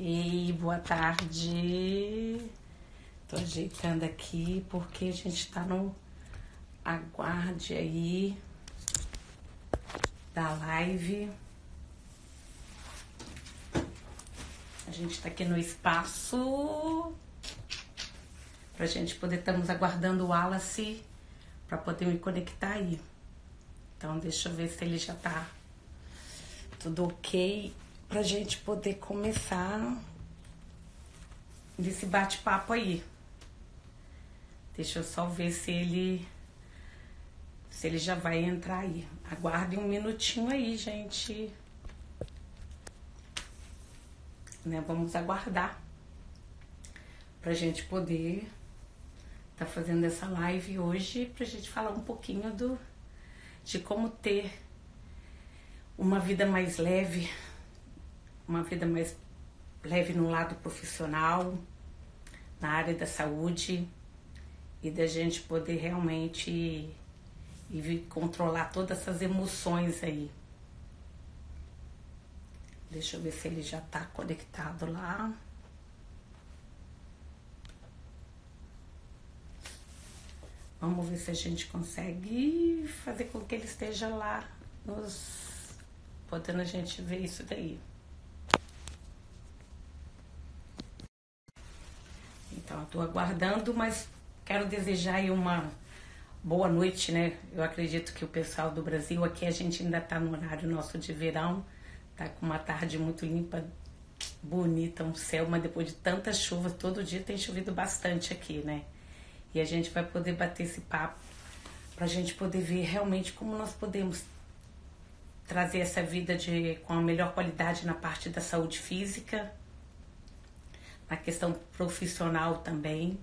Ei, boa tarde. Tô ajeitando aqui porque a gente tá no aguarde aí da live. A gente tá aqui no espaço pra gente poder estamos aguardando o Wallace para poder me conectar aí. Então deixa eu ver se ele já tá tudo ok pra gente poder começar desse bate-papo aí. Deixa eu só ver se ele se ele já vai entrar aí. Aguarde um minutinho aí, gente. Né? Vamos aguardar pra gente poder tá fazendo essa live hoje pra gente falar um pouquinho do de como ter uma vida mais leve, uma vida mais leve no lado profissional, na área da saúde e da gente poder realmente e controlar todas essas emoções aí. Deixa eu ver se ele já está conectado lá. Vamos ver se a gente consegue fazer com que ele esteja lá nos podendo a gente ver isso daí. Então, estou aguardando, mas quero desejar aí uma boa noite, né? Eu acredito que o pessoal do Brasil, aqui a gente ainda está no horário nosso de verão, tá com uma tarde muito limpa, bonita, um céu, mas depois de tanta chuva, todo dia tem chovido bastante aqui, né? E a gente vai poder bater esse papo para a gente poder ver realmente como nós podemos trazer essa vida de, com a melhor qualidade na parte da saúde física, na questão profissional também,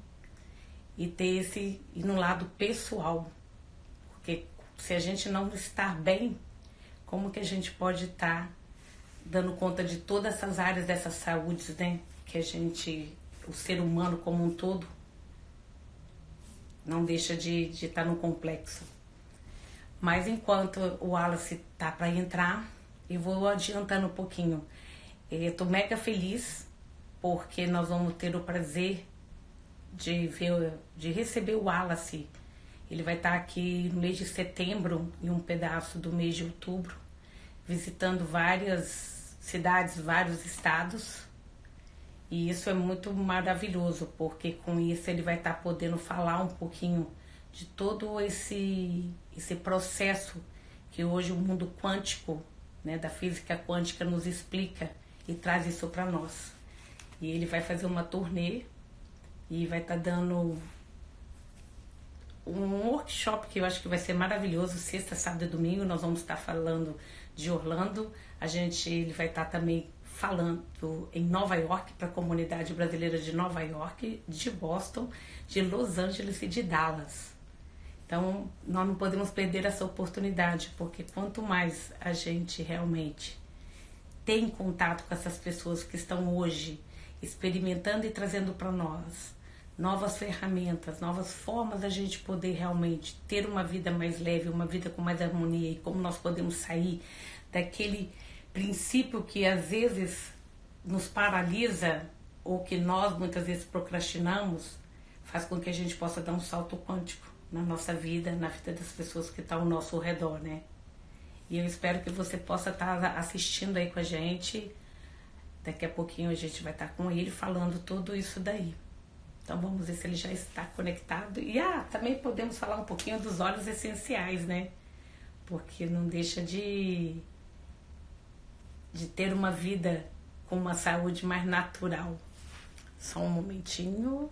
e ter esse e no lado pessoal. Porque se a gente não estar bem, como que a gente pode estar dando conta de todas essas áreas dessas saúdes, né? Que a gente, o ser humano como um todo, não deixa de, de estar no complexo. Mas enquanto o Wallace tá para entrar, eu vou adiantando um pouquinho. Estou mega feliz porque nós vamos ter o prazer de ver, de receber o Wallace. Ele vai estar aqui no mês de setembro e um pedaço do mês de outubro, visitando várias cidades, vários estados. E isso é muito maravilhoso, porque com isso ele vai estar podendo falar um pouquinho de todo esse, esse processo que hoje o mundo quântico, né, da física quântica, nos explica e traz isso para nós. E ele vai fazer uma turnê e vai estar tá dando um workshop que eu acho que vai ser maravilhoso, sexta, sábado e domingo. Nós vamos estar falando de Orlando. A gente ele vai estar tá também falando em Nova York para a comunidade brasileira de Nova York, de Boston, de Los Angeles e de Dallas. Então, nós não podemos perder essa oportunidade, porque quanto mais a gente realmente tem contato com essas pessoas que estão hoje experimentando e trazendo para nós novas ferramentas, novas formas da gente poder realmente ter uma vida mais leve, uma vida com mais harmonia e como nós podemos sair daquele princípio que às vezes nos paralisa ou que nós muitas vezes procrastinamos, faz com que a gente possa dar um salto quântico na nossa vida, na vida das pessoas que estão ao nosso redor, né? E eu espero que você possa estar tá assistindo aí com a gente. Daqui a pouquinho a gente vai estar com ele falando tudo isso daí. Então vamos ver se ele já está conectado. E ah, também podemos falar um pouquinho dos óleos essenciais, né? Porque não deixa de de ter uma vida com uma saúde mais natural. Só um momentinho.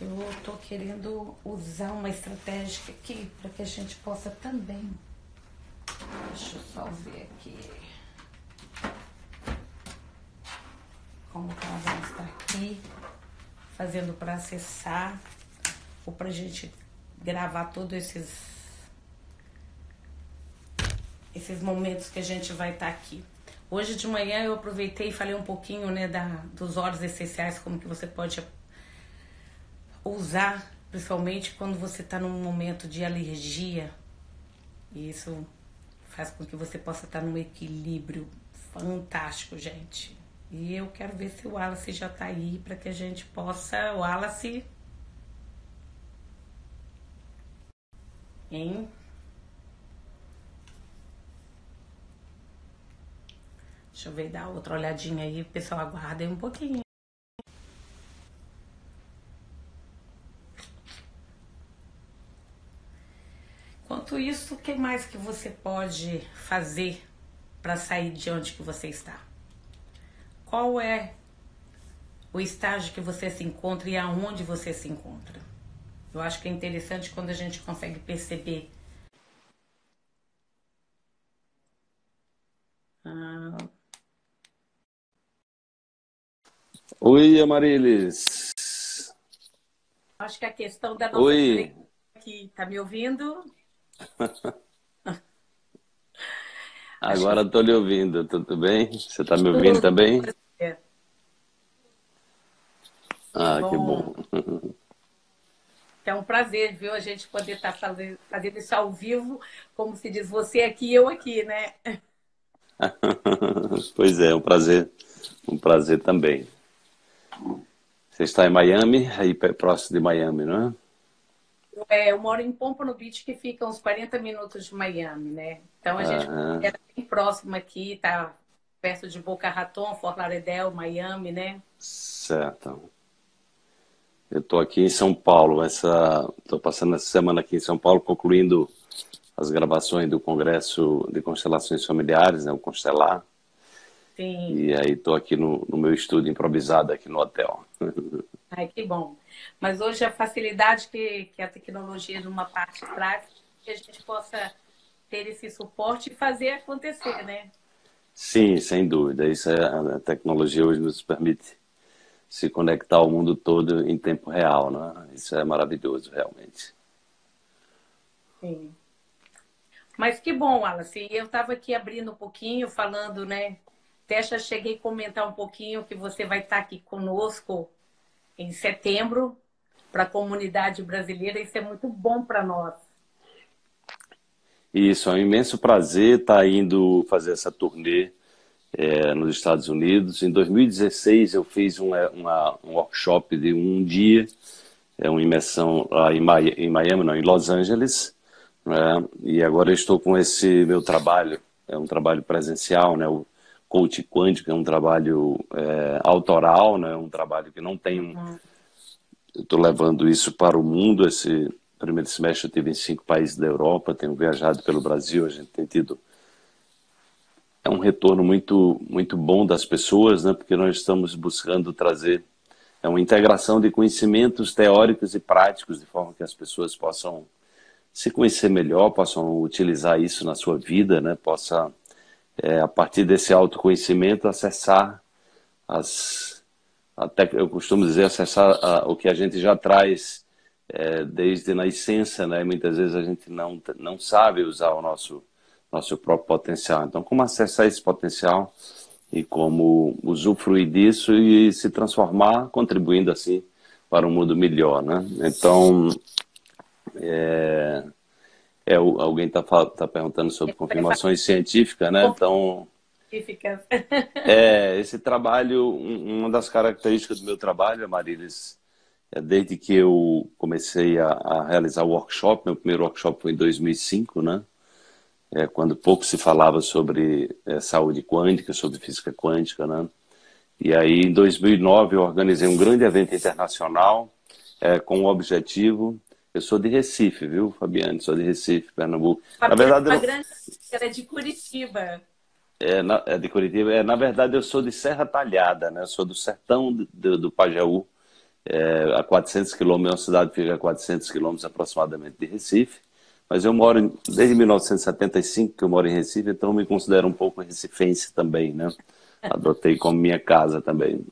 Eu estou querendo usar uma estratégia aqui para que a gente possa também. Deixa eu só ver aqui. Como que nós vamos estar aqui fazendo para acessar ou para a gente gravar todos esses esses momentos que a gente vai estar aqui. Hoje de manhã eu aproveitei e falei um pouquinho né, da, dos óleos essenciais, como que você pode usar, principalmente quando você está num momento de alergia. E isso faz com que você possa estar num equilíbrio fantástico, gente. E eu quero ver se o Wallace já está aí para que a gente possa. O Wallace. Hein? Deixa eu ver, dar outra olhadinha aí, pessoal, aguardem um pouquinho. Enquanto isso, o que mais que você pode fazer para sair de onde que você está? Qual é o estágio que você se encontra e aonde você se encontra? Eu acho que é interessante quando a gente consegue perceber. Ah... Oi, Amarilis. Acho que a questão da nossa Oi. aqui, tá me ouvindo? Agora estou lhe ouvindo, tudo bem? Você está me ouvindo também? É. Ah, que bom. É um prazer, viu, a gente poder estar tá fazendo, fazendo isso ao vivo, como se diz, você aqui, eu aqui, né? pois é, um prazer, um prazer também. Você está em Miami, aí próximo de Miami, não é? É, eu moro em Pompano Beach, que fica uns 40 minutos de Miami, né? Então a gente é bem próximo aqui, tá perto de Boca Raton, Fort Lauderdale, Miami, né? Certo. Eu estou aqui em São Paulo, essa estou passando essa semana aqui em São Paulo, concluindo as gravações do Congresso de Constelações Familiares, né, o Constelar. Sim. E aí estou aqui no, no meu estúdio improvisado aqui no hotel. Ai, que bom. Mas hoje a facilidade que, que a tecnologia numa parte traz, que a gente possa ter esse suporte e fazer acontecer, né? Sim, sem dúvida. Isso é, a tecnologia hoje nos permite se conectar ao mundo todo em tempo real, né? Isso é maravilhoso, realmente. Sim. Mas que bom, Wallace. Eu estava aqui abrindo um pouquinho, falando, né? Até já cheguei a comentar um pouquinho que você vai estar aqui conosco em setembro para a comunidade brasileira. Isso é muito bom para nós. Isso, é um imenso prazer estar indo fazer essa turnê é, nos Estados Unidos. Em 2016 eu fiz uma, uma, um workshop de um dia, é uma imersão lá em, Miami, em Miami não, em Los Angeles. Né? E agora eu estou com esse meu trabalho, é um trabalho presencial, né? O coach quântico é um trabalho é, autoral, né? Um trabalho que não tem um... Uhum. Eu estou levando isso para o mundo. Esse primeiro semestre eu tive em cinco países da Europa, tenho viajado pelo Brasil, a gente tem tido é um retorno muito muito bom das pessoas, né? Porque nós estamos buscando trazer é uma integração de conhecimentos teóricos e práticos de forma que as pessoas possam se conhecer melhor, possam utilizar isso na sua vida, né? Possa é, a partir desse autoconhecimento acessar as até eu costumo dizer acessar a, o que a gente já traz é, desde nascença, né? Muitas vezes a gente não não sabe usar o nosso nosso próprio potencial. Então, como acessar esse potencial e como usufruir disso e se transformar, contribuindo assim para um mundo melhor, né? Então, é, é alguém está tá perguntando sobre confirmações científicas, né? Então, é, esse trabalho, uma das características do meu trabalho, Marilis, é desde que eu comecei a, a realizar o workshop, meu primeiro workshop foi em 2005, né? É, quando pouco se falava sobre é, saúde quântica, sobre física quântica, né? E aí, em 2009, eu organizei um grande evento internacional é, com o objetivo. Eu sou de Recife, viu, Fabiane? Sou de Recife, Pernambuco. Fabiane, na verdade, eu... grande... ela é de Curitiba. É, na, é de Curitiba. É, na verdade, eu sou de Serra Talhada, né? Eu sou do sertão do, do Pajaú, é, a 400 quilômetros. Uma cidade fica a 400 quilômetros aproximadamente de Recife. Mas eu moro desde 1975 que eu moro em Recife, então me considero um pouco recifense também, né? Adotei como minha casa também.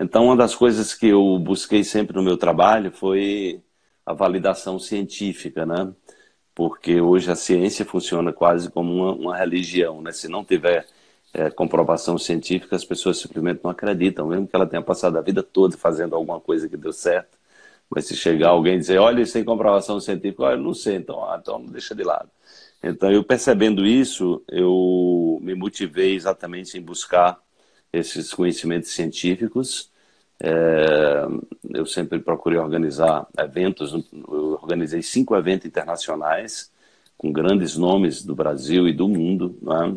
Então, uma das coisas que eu busquei sempre no meu trabalho foi a validação científica, né? Porque hoje a ciência funciona quase como uma, uma religião, né? Se não tiver é, comprovação científica, as pessoas simplesmente não acreditam, mesmo que ela tenha passado a vida toda fazendo alguma coisa que deu certo mas se chegar alguém e dizer, olha, isso tem comprovação científica, olha, não sei, então, ah, então deixa de lado. Então, eu percebendo isso, eu me motivei exatamente em buscar esses conhecimentos científicos. É, eu sempre procurei organizar eventos, eu organizei cinco eventos internacionais com grandes nomes do Brasil e do mundo. Né?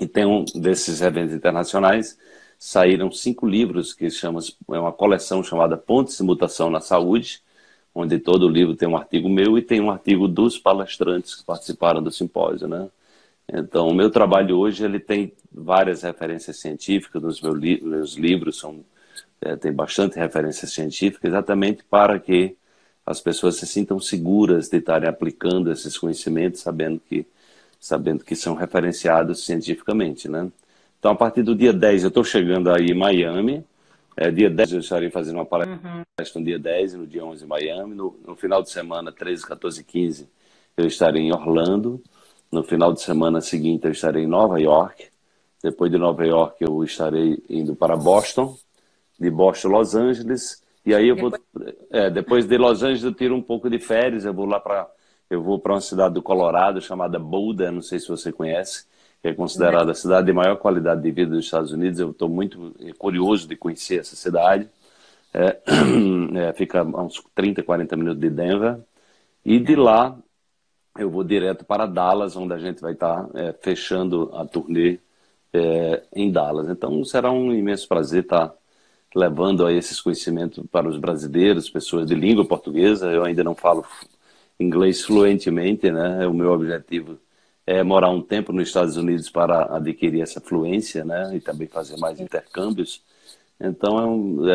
E tem um desses eventos internacionais, saíram cinco livros que chama, é uma coleção chamada Pontes de Mutação na Saúde, onde todo livro tem um artigo meu e tem um artigo dos palestrantes que participaram do simpósio, né? Então, o meu trabalho hoje ele tem várias referências científicas nos meus, li meus livros, são, é, tem bastante referências científicas, exatamente para que as pessoas se sintam seguras de estarem aplicando esses conhecimentos, sabendo que, sabendo que são referenciados cientificamente, né? Então, a partir do dia 10, eu estou chegando aí em Miami, é, dia 10 eu estarei fazendo uma palestra uhum. no dia 10 e no dia 11 em Miami. No, no, final de semana, 13, 14 e 15, eu estarei em Orlando. No final de semana seguinte, eu estarei em Nova York. Depois de Nova York, eu estarei indo para Boston. De Boston, Los Angeles. E aí eu vou. É, depois de Los Angeles, eu tiro um pouco de férias. Eu vou lá para. Eu vou para uma cidade do Colorado chamada Boulder. Não sei se você conhece que é considerada a cidade de maior qualidade de vida dos Estados Unidos. Eu estou muito curioso de conhecer essa cidade. É, é, fica a uns 30, 40 minutos de Denver. E de lá eu vou direto para Dallas, onde a gente vai estar tá, é, fechando a turnê é, em Dallas. Então será um imenso prazer estar tá levando esses conhecimentos para os brasileiros, pessoas de língua portuguesa. Eu ainda não falo inglês fluentemente, né? É o meu objetivo é, morar um tempo nos Estados Unidos para adquirir essa fluência, né? E também fazer mais intercâmbios. Então,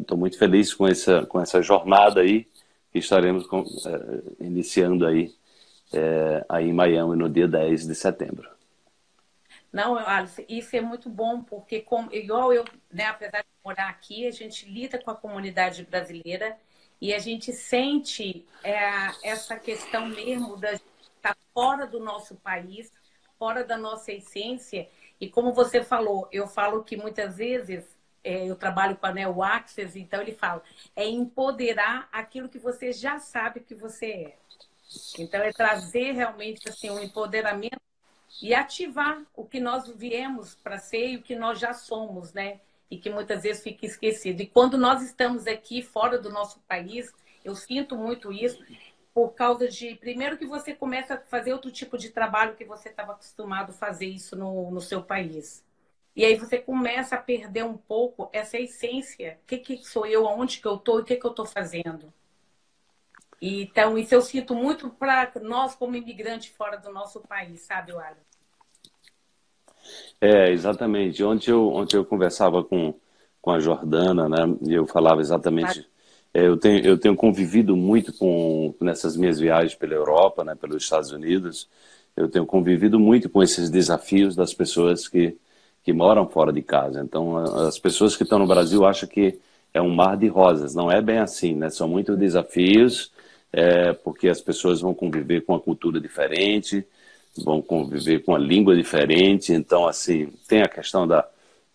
estou é, muito feliz com essa, com essa jornada aí que estaremos com, é, iniciando aí, é, aí em Miami no dia 10 de setembro. Não, Alice, isso é muito bom, porque como, igual eu, né, apesar de morar aqui, a gente lida com a comunidade brasileira e a gente sente é, essa questão mesmo da está fora do nosso país, fora da nossa essência. E como você falou, eu falo que muitas vezes é, eu trabalho com a Neo Access, então ele fala, é empoderar aquilo que você já sabe que você é. Então é trazer realmente assim um empoderamento e ativar o que nós viemos para ser e o que nós já somos, né? E que muitas vezes fica esquecido. E quando nós estamos aqui fora do nosso país, eu sinto muito isso por causa de, primeiro, que você começa a fazer outro tipo de trabalho que você estava acostumado a fazer isso no, no seu país. E aí você começa a perder um pouco essa essência. O que, que sou eu, aonde que eu estou e o que, que eu estou fazendo. E, então, isso eu sinto muito para nós, como imigrantes fora do nosso país, sabe, Wally? É, exatamente. Ontem eu, ontem eu conversava com, com a Jordana, né? E eu falava exatamente é, eu tenho, eu tenho convivido muito com, nessas minhas viagens pela Europa, né, pelos Estados Unidos, eu tenho convivido muito com esses desafios das pessoas que, que moram fora de casa. Então, as pessoas que estão no Brasil acham que é um mar de rosas. Não é bem assim, né? São muitos desafios, é, porque as pessoas vão conviver com uma cultura diferente, vão conviver com uma língua diferente. Então, assim, tem a questão da,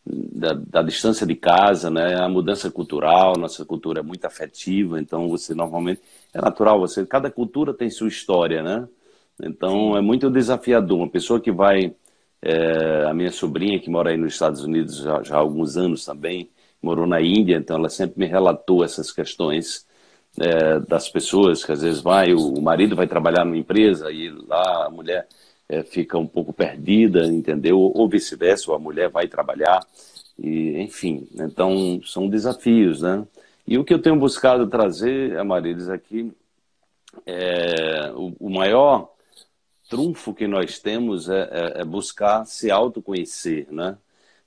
da, da, distância de casa, né? A mudança cultural, nossa cultura é muito afetiva, então você normalmente é natural, você cada cultura tem sua história, né? Então é muito desafiador. Uma pessoa que vai, é, a minha sobrinha que mora aí nos Estados Unidos já, já, há alguns anos também, morou na Índia, então ela sempre me relatou essas questões é, das pessoas que às vezes vai, o, o marido vai trabalhar numa empresa e lá a mulher é, fica um pouco perdida, entendeu? Ou vice-versa, a mulher vai trabalhar, e, enfim. Então, são desafios, né? E o que eu tenho buscado trazer, Amarilis, aqui, é o, o maior trunfo que nós temos é, é, é, buscar se autoconhecer, né?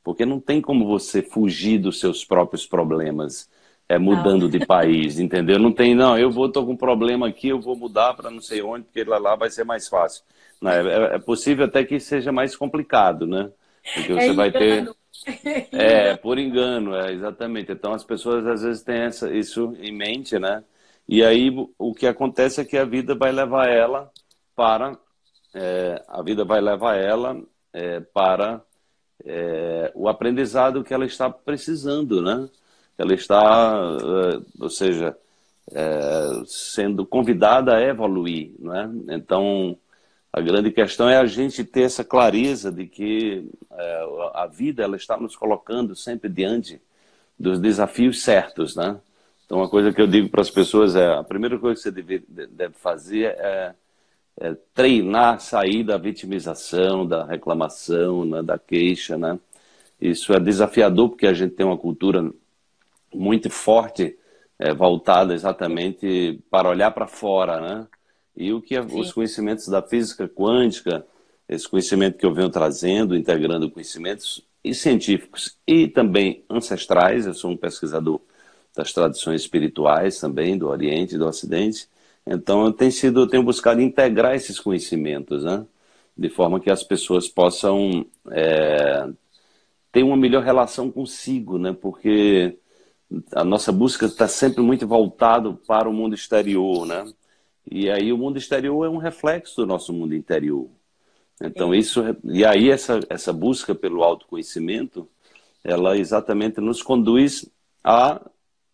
Porque não tem como você fugir dos seus próprios problemas é, mudando não. de país, entendeu? Não tem, não, eu vou, tô com um problema aqui, eu vou mudar para não sei onde, porque lá, lá vai ser mais fácil. Né? É, é possível até que seja mais complicado, né? Porque é você é vai ter. É, por engano, é, exatamente. Então as pessoas às vezes têm essa, isso em mente, né? E aí o que acontece é que a vida vai levar ela para. É, a vida vai levar ela é, para é, o aprendizado que ela está precisando, né? Ela está, ou seja, sendo convidada a evoluir, né? Então A grande questão é a gente ter essa clareza de que é, a vida ela está nos colocando sempre diante dos desafios certos, né? Então, uma coisa que eu digo para as pessoas é: a primeira coisa que você deve, deve fazer é, é, treinar, sair da vitimização, da reclamação, né, da queixa, né? Isso é desafiador porque a gente tem uma cultura muito forte é, voltada exatamente para olhar para fora, né? E o que os conhecimentos da física quântica, esse conhecimento que eu venho trazendo, integrando conhecimentos e científicos e também ancestrais, eu sou um pesquisador das tradições espirituais também, do Oriente e do Ocidente. Então, eu tenho, sido, eu tenho buscado integrar esses conhecimentos, né? de forma que as pessoas possam é, ter uma melhor relação consigo, né? porque a nossa busca está sempre muito voltado para o mundo exterior, né? E aí o mundo exterior é um reflexo do nosso mundo interior. Então isso e aí essa essa busca pelo autoconhecimento, ela exatamente nos conduz a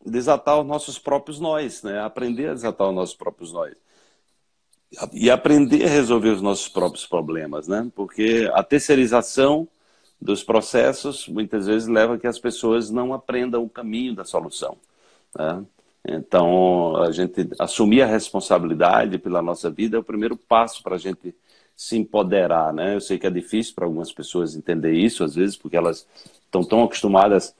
desatar os nossos próprios nós, né? Aprender a desatar os nossos próprios nós. E aprender a resolver os nossos próprios problemas, né? Porque a terceirização dos processos muitas vezes leva a que as pessoas não aprendam o caminho da solução. Né? Então, a gente assumir a responsabilidade pela nossa vida é o primeiro passo para a gente se empoderar, né? Eu sei que é difícil para algumas pessoas entender isso, às vezes, porque elas estão tão acostumadas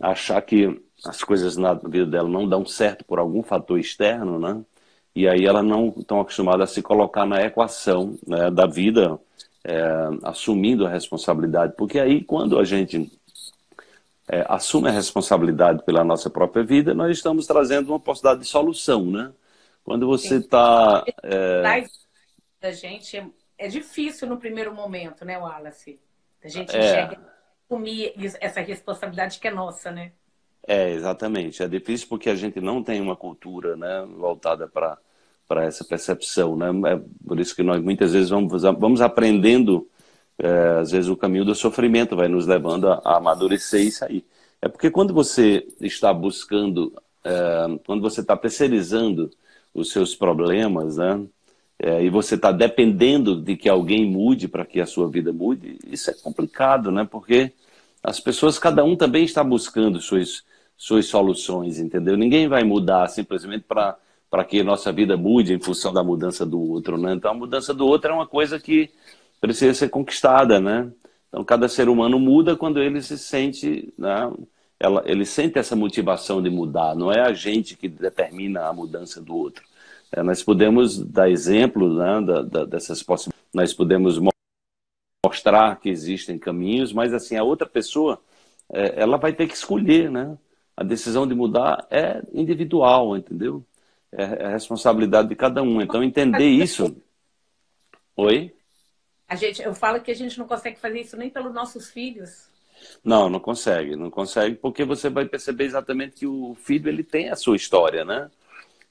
a achar que as coisas na vida dela não dão certo por algum fator externo, né? E aí elas não estão acostumadas a se colocar na equação né, da vida, é, assumindo a responsabilidade. Porque aí, quando a gente é, assume a responsabilidade pela nossa própria vida, nós estamos trazendo uma possibilidade de solução, né? Quando você está... É... Da gente é, é, difícil no primeiro momento, né, Wallace? A gente é... assumir essa responsabilidade que é nossa, né? É, exatamente. É difícil porque a gente não tem uma cultura né, voltada para essa percepção, né? É por isso que nós muitas vezes vamos, vamos aprendendo é, às vezes o caminho do sofrimento vai nos levando a, a, amadurecer e sair. É porque quando você está buscando, é, quando você está terceirizando os seus problemas, né? É, e você está dependendo de que alguém mude para que a sua vida mude, isso é complicado, né? Porque as pessoas, cada um também está buscando suas, suas soluções, entendeu? Ninguém vai mudar simplesmente para que nossa vida mude em função da mudança do outro, né? Então a mudança do outro é uma coisa que precisa ser conquistada, né? Então, cada ser humano muda quando ele se sente, né? Ela, ele sente essa motivação de mudar. Não é a gente que determina a mudança do outro. É, nós podemos dar exemplo né, da, da, dessas possibilidades. Nós podemos mostrar que existem caminhos, mas assim a outra pessoa, é, ela vai ter que escolher, né? A decisão de mudar é individual, entendeu? É, é a responsabilidade de cada um. Então entender isso. Oi. A gente, eu falo que a gente não consegue fazer isso nem pelos nossos filhos. Não, não consegue, não consegue, porque você vai perceber exatamente que o filho ele tem a sua história, né?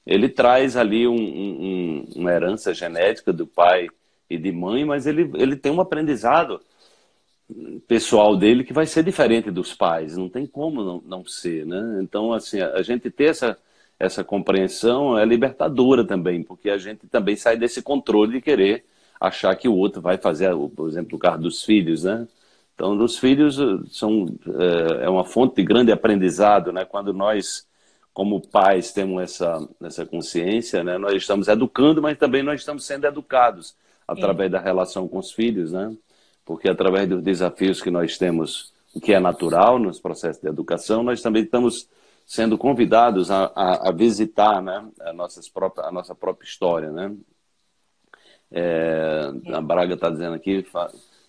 Ele traz ali um, um, uma herança genética do pai e de mãe, mas ele, ele tem um aprendizado pessoal dele que vai ser diferente dos pais, não tem como não, não ser, né? Então, assim, a, gente ter essa, essa compreensão é libertadora também, porque a gente também sai desse controle de querer achar que o outro vai fazer, por exemplo, o caso dos filhos, né? Então, os filhos eh, são é, é uma fonte de grande aprendizado, né? Quando nós, como pais, temos essa, essa consciência, né? Nós estamos educando, mas também nós estamos sendo educados através da relação com os filhos, né? Porque através dos desafios que nós temos, o que é natural nos processos de educação, nós também estamos sendo convidados a, a, a visitar, né? A, nossas próprias, a nossa própria história, né? É, a Braga está dizendo aqui,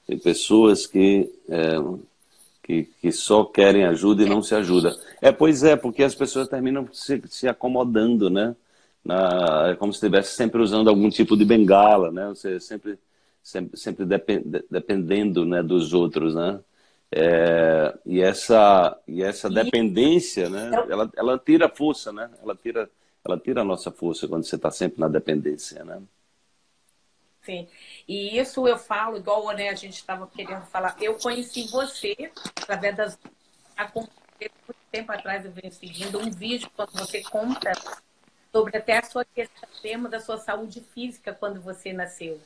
tem pessoas que, é, que, que, só querem ajuda e não se ajudam. É, pois é, porque as pessoas terminam se, se acomodando, né? Na, é como se estivesse sempre usando algum tipo de bengala, né? Você sempre, sempre, sempre depend, dependendo né, dos outros, né? É, e essa, e essa dependência, né? Ela, ela tira força, né? Ela tira, ela tira a nossa força quando você está sempre na dependência, né? Sim. E isso eu falo, igual né, a gente estava querendo falar, eu conheci você através das. Muito tempo atrás eu venho seguindo um vídeo quando você conta sobre até a sua questão da sua saúde física quando você nasceu.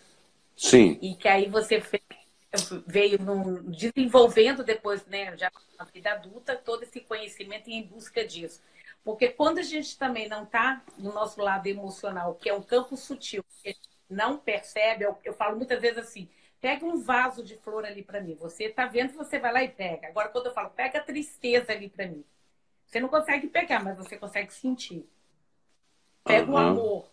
Sim. E que aí você veio desenvolvendo depois, né, já na vida adulta, todo esse conhecimento e em busca disso. Porque quando a gente também não está no nosso lado emocional, que é um campo sutil, que não percebe, eu, eu falo muitas vezes assim, pega um vaso de flor ali para mim. Você está vendo, você vai lá e pega. Agora, quando eu falo, pega a tristeza ali para mim. Você não consegue pegar, mas você consegue sentir. Pega uhum. o amor.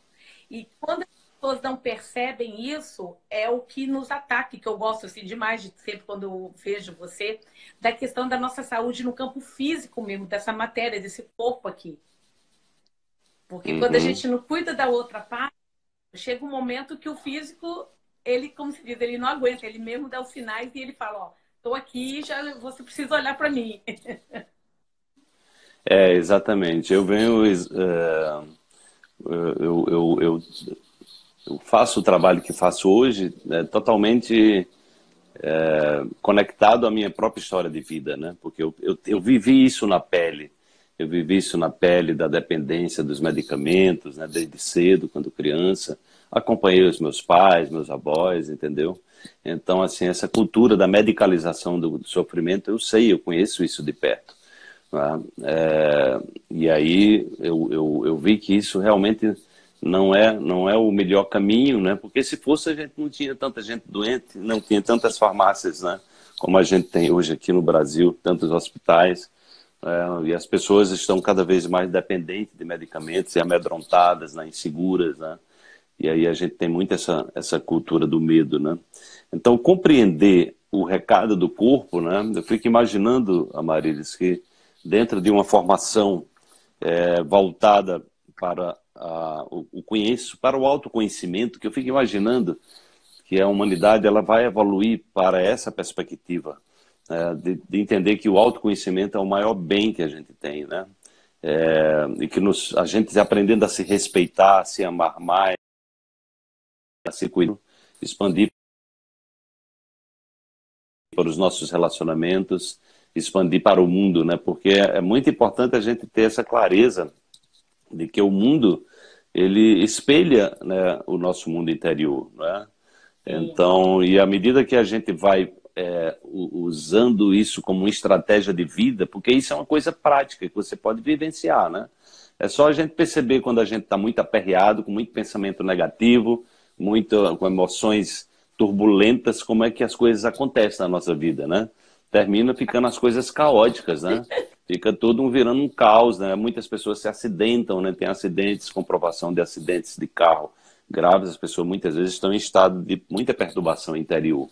E quando as pessoas não percebem isso, é o que nos ataca, que eu gosto assim, demais de sempre quando eu vejo você, da questão da nossa saúde no campo físico mesmo, dessa matéria, desse corpo aqui. Porque uhum. quando a uhum. gente não cuida da outra parte, chega um momento que o físico ele, como se diz, ele não aguenta, ele mesmo dá os sinais e ele fala, ó, tô aqui, já você precisa olhar para mim. É, exatamente. Eu venho, uh, eu, eu, eu, eu, faço o trabalho que faço hoje né, totalmente é, conectado à minha própria história de vida, né? Porque eu, eu, eu vivi isso na pele. Eu vivi isso na pele da dependência dos medicamentos, né? Desde cedo, quando criança acompanhei os meus pais, meus avós, entendeu? Então, assim, essa cultura da medicalização do, do sofrimento, eu sei, eu conheço isso de perto. Né? É, e aí eu, eu, eu vi que isso realmente não é não é o melhor caminho, né? Porque se fosse a gente não tinha tanta gente doente, não tinha tantas farmácias, né? Como a gente tem hoje aqui no Brasil, tantos hospitais. É, e as pessoas estão cada vez mais dependentes de medicamentos e amedrontadas, né, inseguras, né? E aí a gente tem muito essa, essa cultura do medo, né? Então, compreender o recado do corpo, né? Eu fico imaginando, Amarilis, que dentro de uma formação é, voltada para a, o, o conheço, para o autoconhecimento, que eu fico imaginando que a humanidade ela vai evoluir para essa perspectiva, de, de, entender que o autoconhecimento é o maior bem que a gente tem, né? É, e que nos, a gente aprendendo a se respeitar, a se amar mais, se cuidar, expandir para os nossos relacionamentos, expandir para o mundo, né? Porque é muito importante a gente ter essa clareza de que o mundo ele espelha né, o nosso mundo interior, né? Então, e à medida que a gente vai é, usando isso como uma estratégia de vida, porque isso é uma coisa prática que você pode vivenciar, né? É só a gente perceber quando a gente está muito aperreado, com muito pensamento negativo, muito com emoções turbulentas, como é que as coisas acontecem na nossa vida, né? Termina ficando as coisas caóticas, né? Fica tudo um, virando um caos, né? Muitas pessoas se acidentam, né? Tem acidentes, comprovação de acidentes de carro graves, as pessoas muitas vezes estão em estado de muita perturbação interior.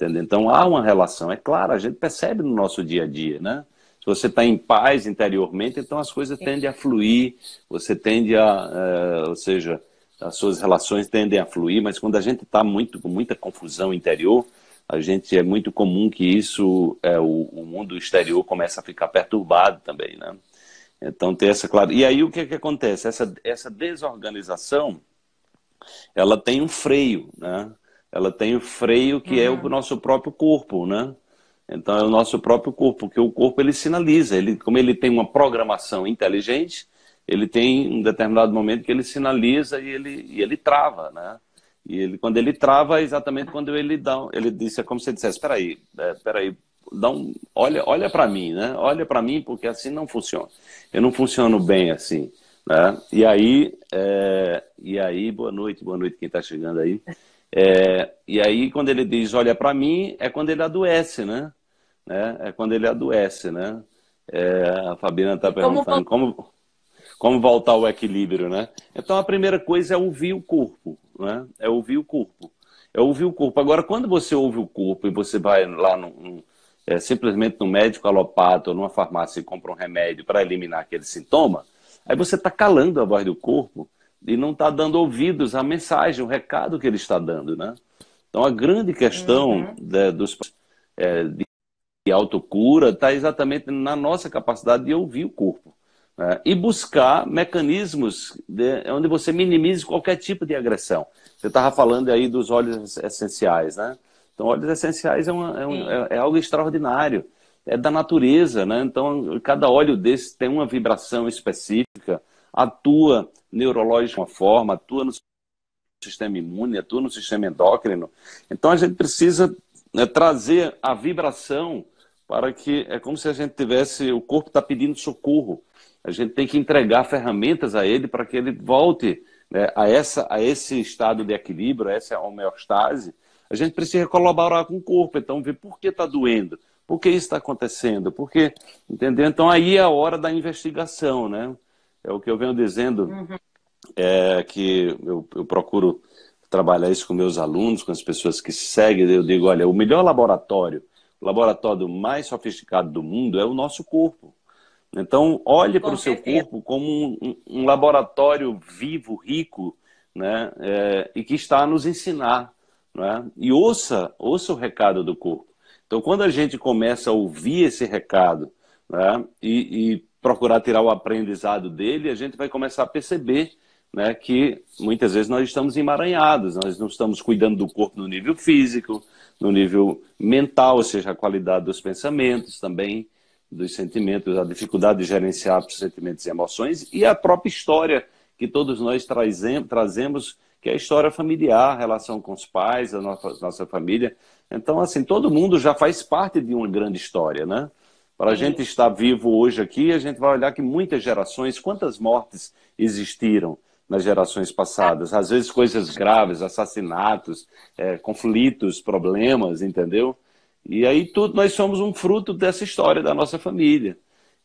Entendeu? Então há uma relação, é claro, a gente percebe no nosso dia a dia, né? Se você está em paz interiormente, então as coisas tendem a fluir, você tende a, é, ou seja, as suas relações tendem a fluir, mas quando a gente está muito com muita confusão interior, a gente é muito comum que isso, é, o, o mundo exterior começa a ficar perturbado também, né? Então ter essa clara. E aí o que que acontece? Essa essa desorganização, ela tem um freio, né? Ela tem o freio que uhum. é o uhum. nosso próprio corpo, né? Então é o nosso próprio corpo, porque o corpo ele sinaliza, ele como ele tem uma programação inteligente, ele tem um determinado momento que ele sinaliza e ele, e ele trava, né? E ele, quando ele trava, é exatamente quando ele dá, ele disse, é como se ele dissesse, espera aí, é, espera aí, dá um, olha, olha para mim, né? Olha para mim, porque assim não funciona. Eu não funciono bem assim, né? E aí, é, e aí, boa noite, boa noite quem está chegando aí. É, e aí, quando ele diz, olha para mim, é quando ele adoece, né? né? É quando ele adoece, né? É, a Fabiana está perguntando como, como como voltar ao equilíbrio, né? Então a primeira coisa é ouvir o corpo, né? É ouvir o corpo. É ouvir o corpo. Agora, quando você ouve o corpo e você vai lá no, é, simplesmente no médico alopata ou numa farmácia e compra um remédio para eliminar aquele sintoma, aí você está calando a voz do corpo e não está dando ouvidos à mensagem, o recado que ele está dando, né? Então a grande questão uhum. de, dos é, de autocura está exatamente na nossa capacidade de ouvir o corpo. Né? e buscar mecanismos de, onde você minimize qualquer tipo de agressão. Você estava falando aí dos óleos essenciais, né? Então, óleos essenciais é, uma, é, um, é, é, algo extraordinário, é da natureza, né? Então, cada óleo desse tem uma vibração específica, atua neurológica de uma forma, atua no sistema imune, atua no sistema endócrino. Então a gente precisa né, trazer a vibração para que é como se a gente tivesse o corpo está pedindo socorro. A gente tem que entregar ferramentas a ele para que ele volte né, a essa a esse estado de equilíbrio, a essa homeostase. A gente precisa colaborar com o corpo, então ver por que está doendo, por que isso está acontecendo, por que, entendeu? Então aí é a hora da investigação, né? É o que eu venho dizendo, uhum. é que eu, eu procuro trabalhar isso com meus alunos, com as pessoas que seguem, eu digo, olha, o melhor laboratório, o laboratório mais sofisticado do mundo é o nosso corpo. Então, olhe para o seu corpo como um, um, laboratório vivo, rico, né? É, e que está a nos ensinar. Né? E ouça, ouça o recado do corpo. Então, quando a gente começa a ouvir esse recado né? e, e procurar tirar o aprendizado dele, a gente vai começar a perceber né, que muitas vezes nós estamos emaranhados, nós não estamos cuidando do corpo no nível físico, no nível mental, ou seja, a qualidade dos pensamentos também, dos sentimentos, a dificuldade de gerenciar os sentimentos e emoções e a própria história que todos nós trazemos, que é a história familiar, a relação com os pais, a nossa, nossa família. Então, assim, todo mundo já faz parte de uma grande história, né? Para a gente estar vivo hoje aqui, a gente vai olhar que muitas gerações, quantas mortes existiram nas gerações passadas? Às vezes coisas graves, assassinatos, é, conflitos, problemas, entendeu? E aí tudo nós somos um fruto dessa história da nossa família.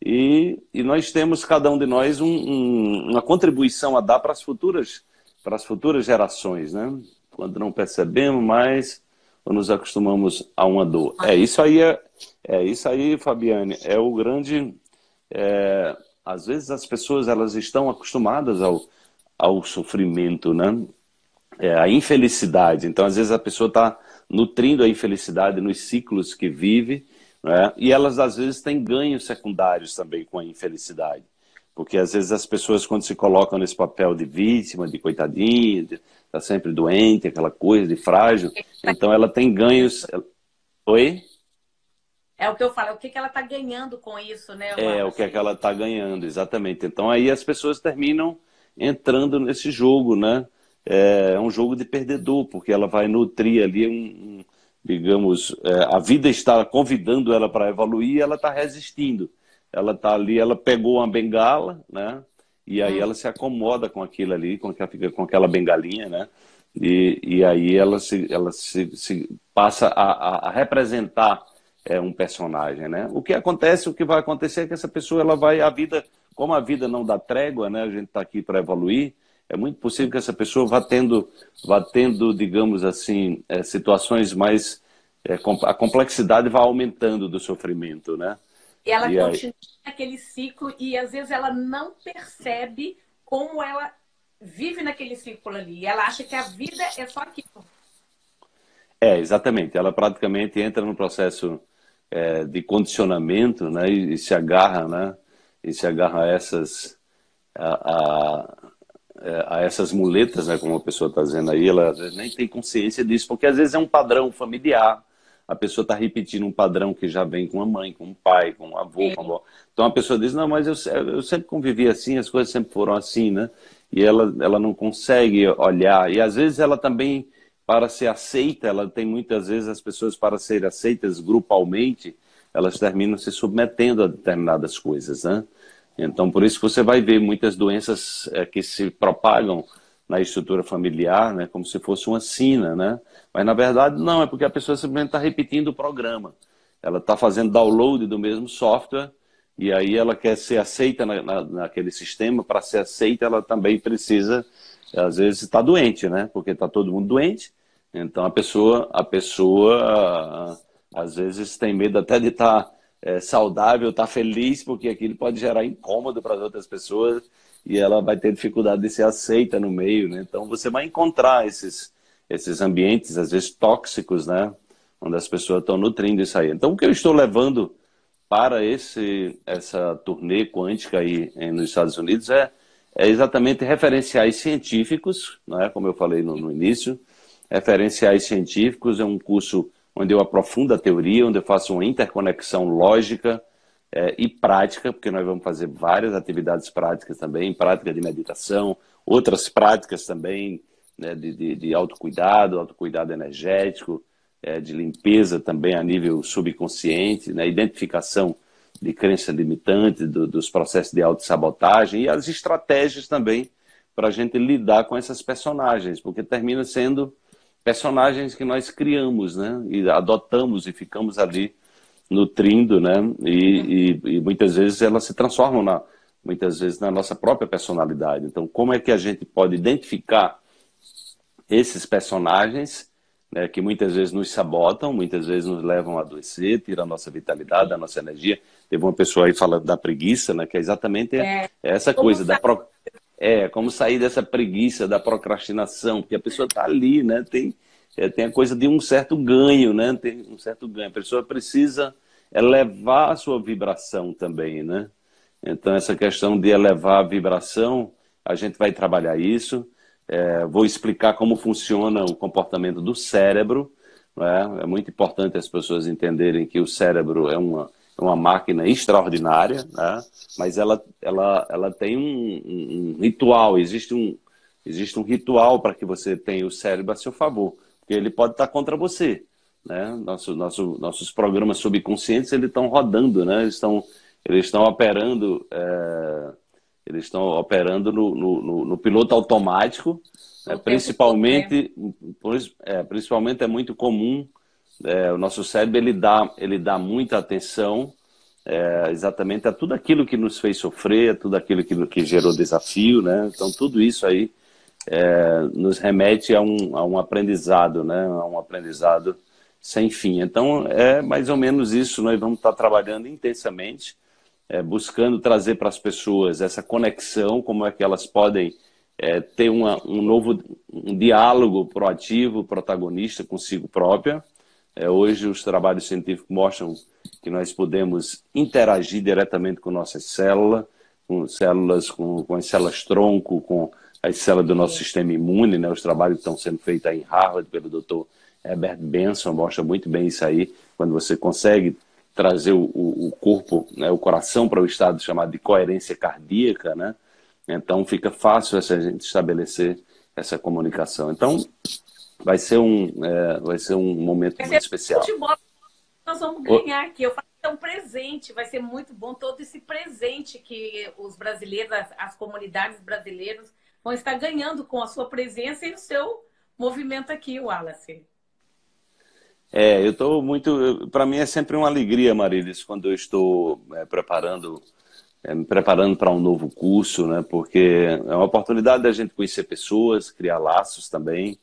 E, e nós temos, cada um de nós, um, um, uma contribuição a dar para as futuras, para as futuras gerações, né? Quando não percebemos mais ou nos acostumamos a uma dor. É isso aí, é, é isso aí, Fabiane. É o grande. É, às vezes as pessoas elas estão acostumadas ao, ao sofrimento, né? É, a infelicidade. Então, às vezes a pessoa está nutrindo a infelicidade nos ciclos que vive, né? e elas às vezes têm ganhos secundários também com a infelicidade. Porque às vezes as pessoas, quando se colocam nesse papel de vítima, de coitadinha, de tá sempre doente, aquela coisa de frágil, então ela tem ganhos. Oi? É o que eu falo, o que, que ela está ganhando com isso, né? É, o que, é que ela está ganhando, exatamente. Então aí as pessoas terminam entrando nesse jogo, né? É um jogo de perdedor, porque ela vai nutrir ali um, um digamos, é, a vida está convidando ela para evoluir e ela está resistindo. Ela está ali, ela pegou uma bengala, né? E aí ela se acomoda com aquilo ali, com aquela, com aquela bengalinha, né? E, e aí ela se, ela se, se passa a, a representar é, um personagem, né? O que acontece, o que vai acontecer é que essa pessoa ela vai a vida, como a vida não dá trégua, né? A gente está aqui para evoluir. É muito possível que essa pessoa vá tendo, vá tendo, digamos assim, é, situações mais é, a complexidade vai aumentando do sofrimento, né? E ela e continua aí... naquele ciclo e às vezes ela não percebe como ela vive naquele ciclo ali. Ela acha que a vida é só aquilo. É, exatamente. Ela praticamente entra no processo é, de condicionamento, né, e, e, se agarra, né, e se agarra a essas a, a, a essas muletas, né, como a pessoa está dizendo aí, ela nem tem consciência disso, porque às vezes é um padrão familiar. A pessoa está repetindo um padrão que já vem com a mãe, com o pai, com o avô, com a avó. Então a pessoa diz: Não, mas eu, eu sempre convivi assim, as coisas sempre foram assim, né? E ela, ela não consegue olhar. E às vezes ela também para ser aceita, ela tem muitas vezes as pessoas para serem aceitas grupalmente, elas terminam se submetendo a determinadas coisas, né? Então, por isso que você vai ver muitas doenças é, que se propagam na estrutura familiar, né, como se fosse uma sina, né? Mas na verdade não, é porque a pessoa simplesmente está repetindo o programa. Ela está fazendo download do mesmo software e aí ela quer ser aceita na, na, naquele sistema. Para ser aceita, ela também precisa às vezes está doente, né? Porque está todo mundo doente. Então a pessoa, a pessoa às vezes tem medo até de estar tá, é, saudável, estar tá feliz, porque aquilo pode gerar incômodo para as outras pessoas e ela vai ter dificuldade de ser aceita no meio, né? Então você vai encontrar esses esses ambientes às vezes tóxicos, né? Onde as pessoas estão nutrindo isso aí. Então o que eu estou levando para esse essa turnê quântica aí nos Estados Unidos é é exatamente referenciais científicos, né, como eu falei no, no, início. Referenciais científicos é um curso onde eu aprofundo a teoria, onde eu faço uma interconexão lógica é, e prática, porque nós vamos fazer várias atividades práticas também, prática de meditação, outras práticas também né, de, de, de autocuidado, autocuidado energético, é, de limpeza também a nível subconsciente, né, identificação de crença limitante, do, dos processos de autossabotagem e as estratégias também para a gente lidar com essas personagens, porque termina sendo personagens que nós criamos, né? E adotamos e ficamos ali nutrindo, né? E, e, e, muitas vezes elas se transformam na, muitas vezes na nossa própria personalidade. Então, como é que a gente pode identificar esses personagens né, que muitas vezes nos sabotam, muitas vezes nos levam a adoecer, tiram a nossa vitalidade, a nossa energia. Teve uma pessoa aí falando da preguiça, né, que é exatamente é, essa coisa da pro... é como sair dessa preguiça, da procrastinação, porque a pessoa está ali, né, tem é, tem a coisa de um certo ganho, né, tem um certo ganho. A pessoa precisa elevar a sua vibração também, né? Então essa questão de elevar a vibração, a gente vai trabalhar isso. É, vou explicar como funciona o comportamento do cérebro. É? é? muito importante as pessoas entenderem que o cérebro é uma, é uma máquina extraordinária, né? mas ela, ela, ela tem um, um, ritual, existe um, existe um ritual para que você tenha o cérebro a seu favor, porque ele pode estar contra você. Né? Nosso, nosso, nossos programas subconscientes eles estão rodando, né? eles, estão, eles estão operando. É eles estão operando no, no, no piloto automático, né? principalmente, é, principalmente é muito comum é, o nosso cérebro ele dá, ele dá muita atenção é, exatamente a tudo aquilo que nos fez sofrer, a tudo aquilo que, que gerou desafio, né? Então tudo isso aí é, nos remete a um, a um aprendizado, né? A um aprendizado sem fim. Então é mais ou menos isso. Nós vamos estar trabalhando intensamente é, buscando trazer para as pessoas essa conexão, como é que elas podem é, ter uma, um novo um diálogo proativo, protagonista consigo própria. É, hoje os trabalhos científicos mostram que nós podemos interagir diretamente com nossas células, com células, com, com as células tronco, com as células do nosso sistema imune, né? Os trabalhos que estão sendo feitos aí em Harvard pelo Dr. Herbert Benson mostra muito bem isso aí, quando você consegue trazer o, o corpo, né, o coração para o estado chamado de coerência cardíaca, né? Então fica fácil essa gente estabelecer essa comunicação. Então vai ser um, é, vai ser um momento vai muito especial. Futebol, nós vamos ganhar aqui. Eu faço um presente, vai ser muito bom todo esse presente que os brasileiros, as, as comunidades brasileiras vão estar ganhando com a sua presença e o seu movimento aqui, Wallace. É, eu estou muito. Para mim é sempre uma alegria, Marilis, quando eu estou é, preparando, é, me preparando para um novo curso, né? Porque é uma oportunidade da gente conhecer pessoas, criar laços também,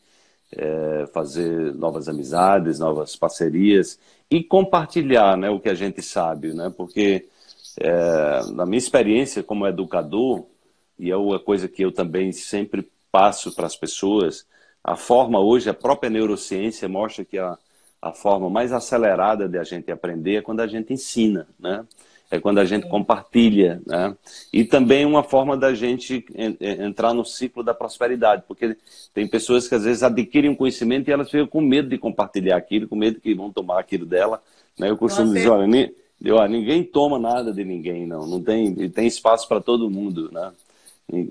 é, fazer novas amizades, novas parcerias e compartilhar, né, o que a gente sabe, né? Porque é, na minha experiência como educador e é uma coisa que eu também sempre passo para as pessoas, a forma hoje, a própria neurociência mostra que a a forma mais acelerada de a gente aprender é quando a gente ensina, né? É quando a gente compartilha, né? E também uma forma da gente entrar no ciclo da prosperidade, porque tem pessoas que às vezes adquirem um conhecimento e elas ficam com medo de compartilhar aquilo, com medo que vão tomar aquilo dela. Né? Eu costumo dizer, olha, ni, olha, ninguém toma nada de ninguém, não. Não tem, tem espaço para todo mundo, né?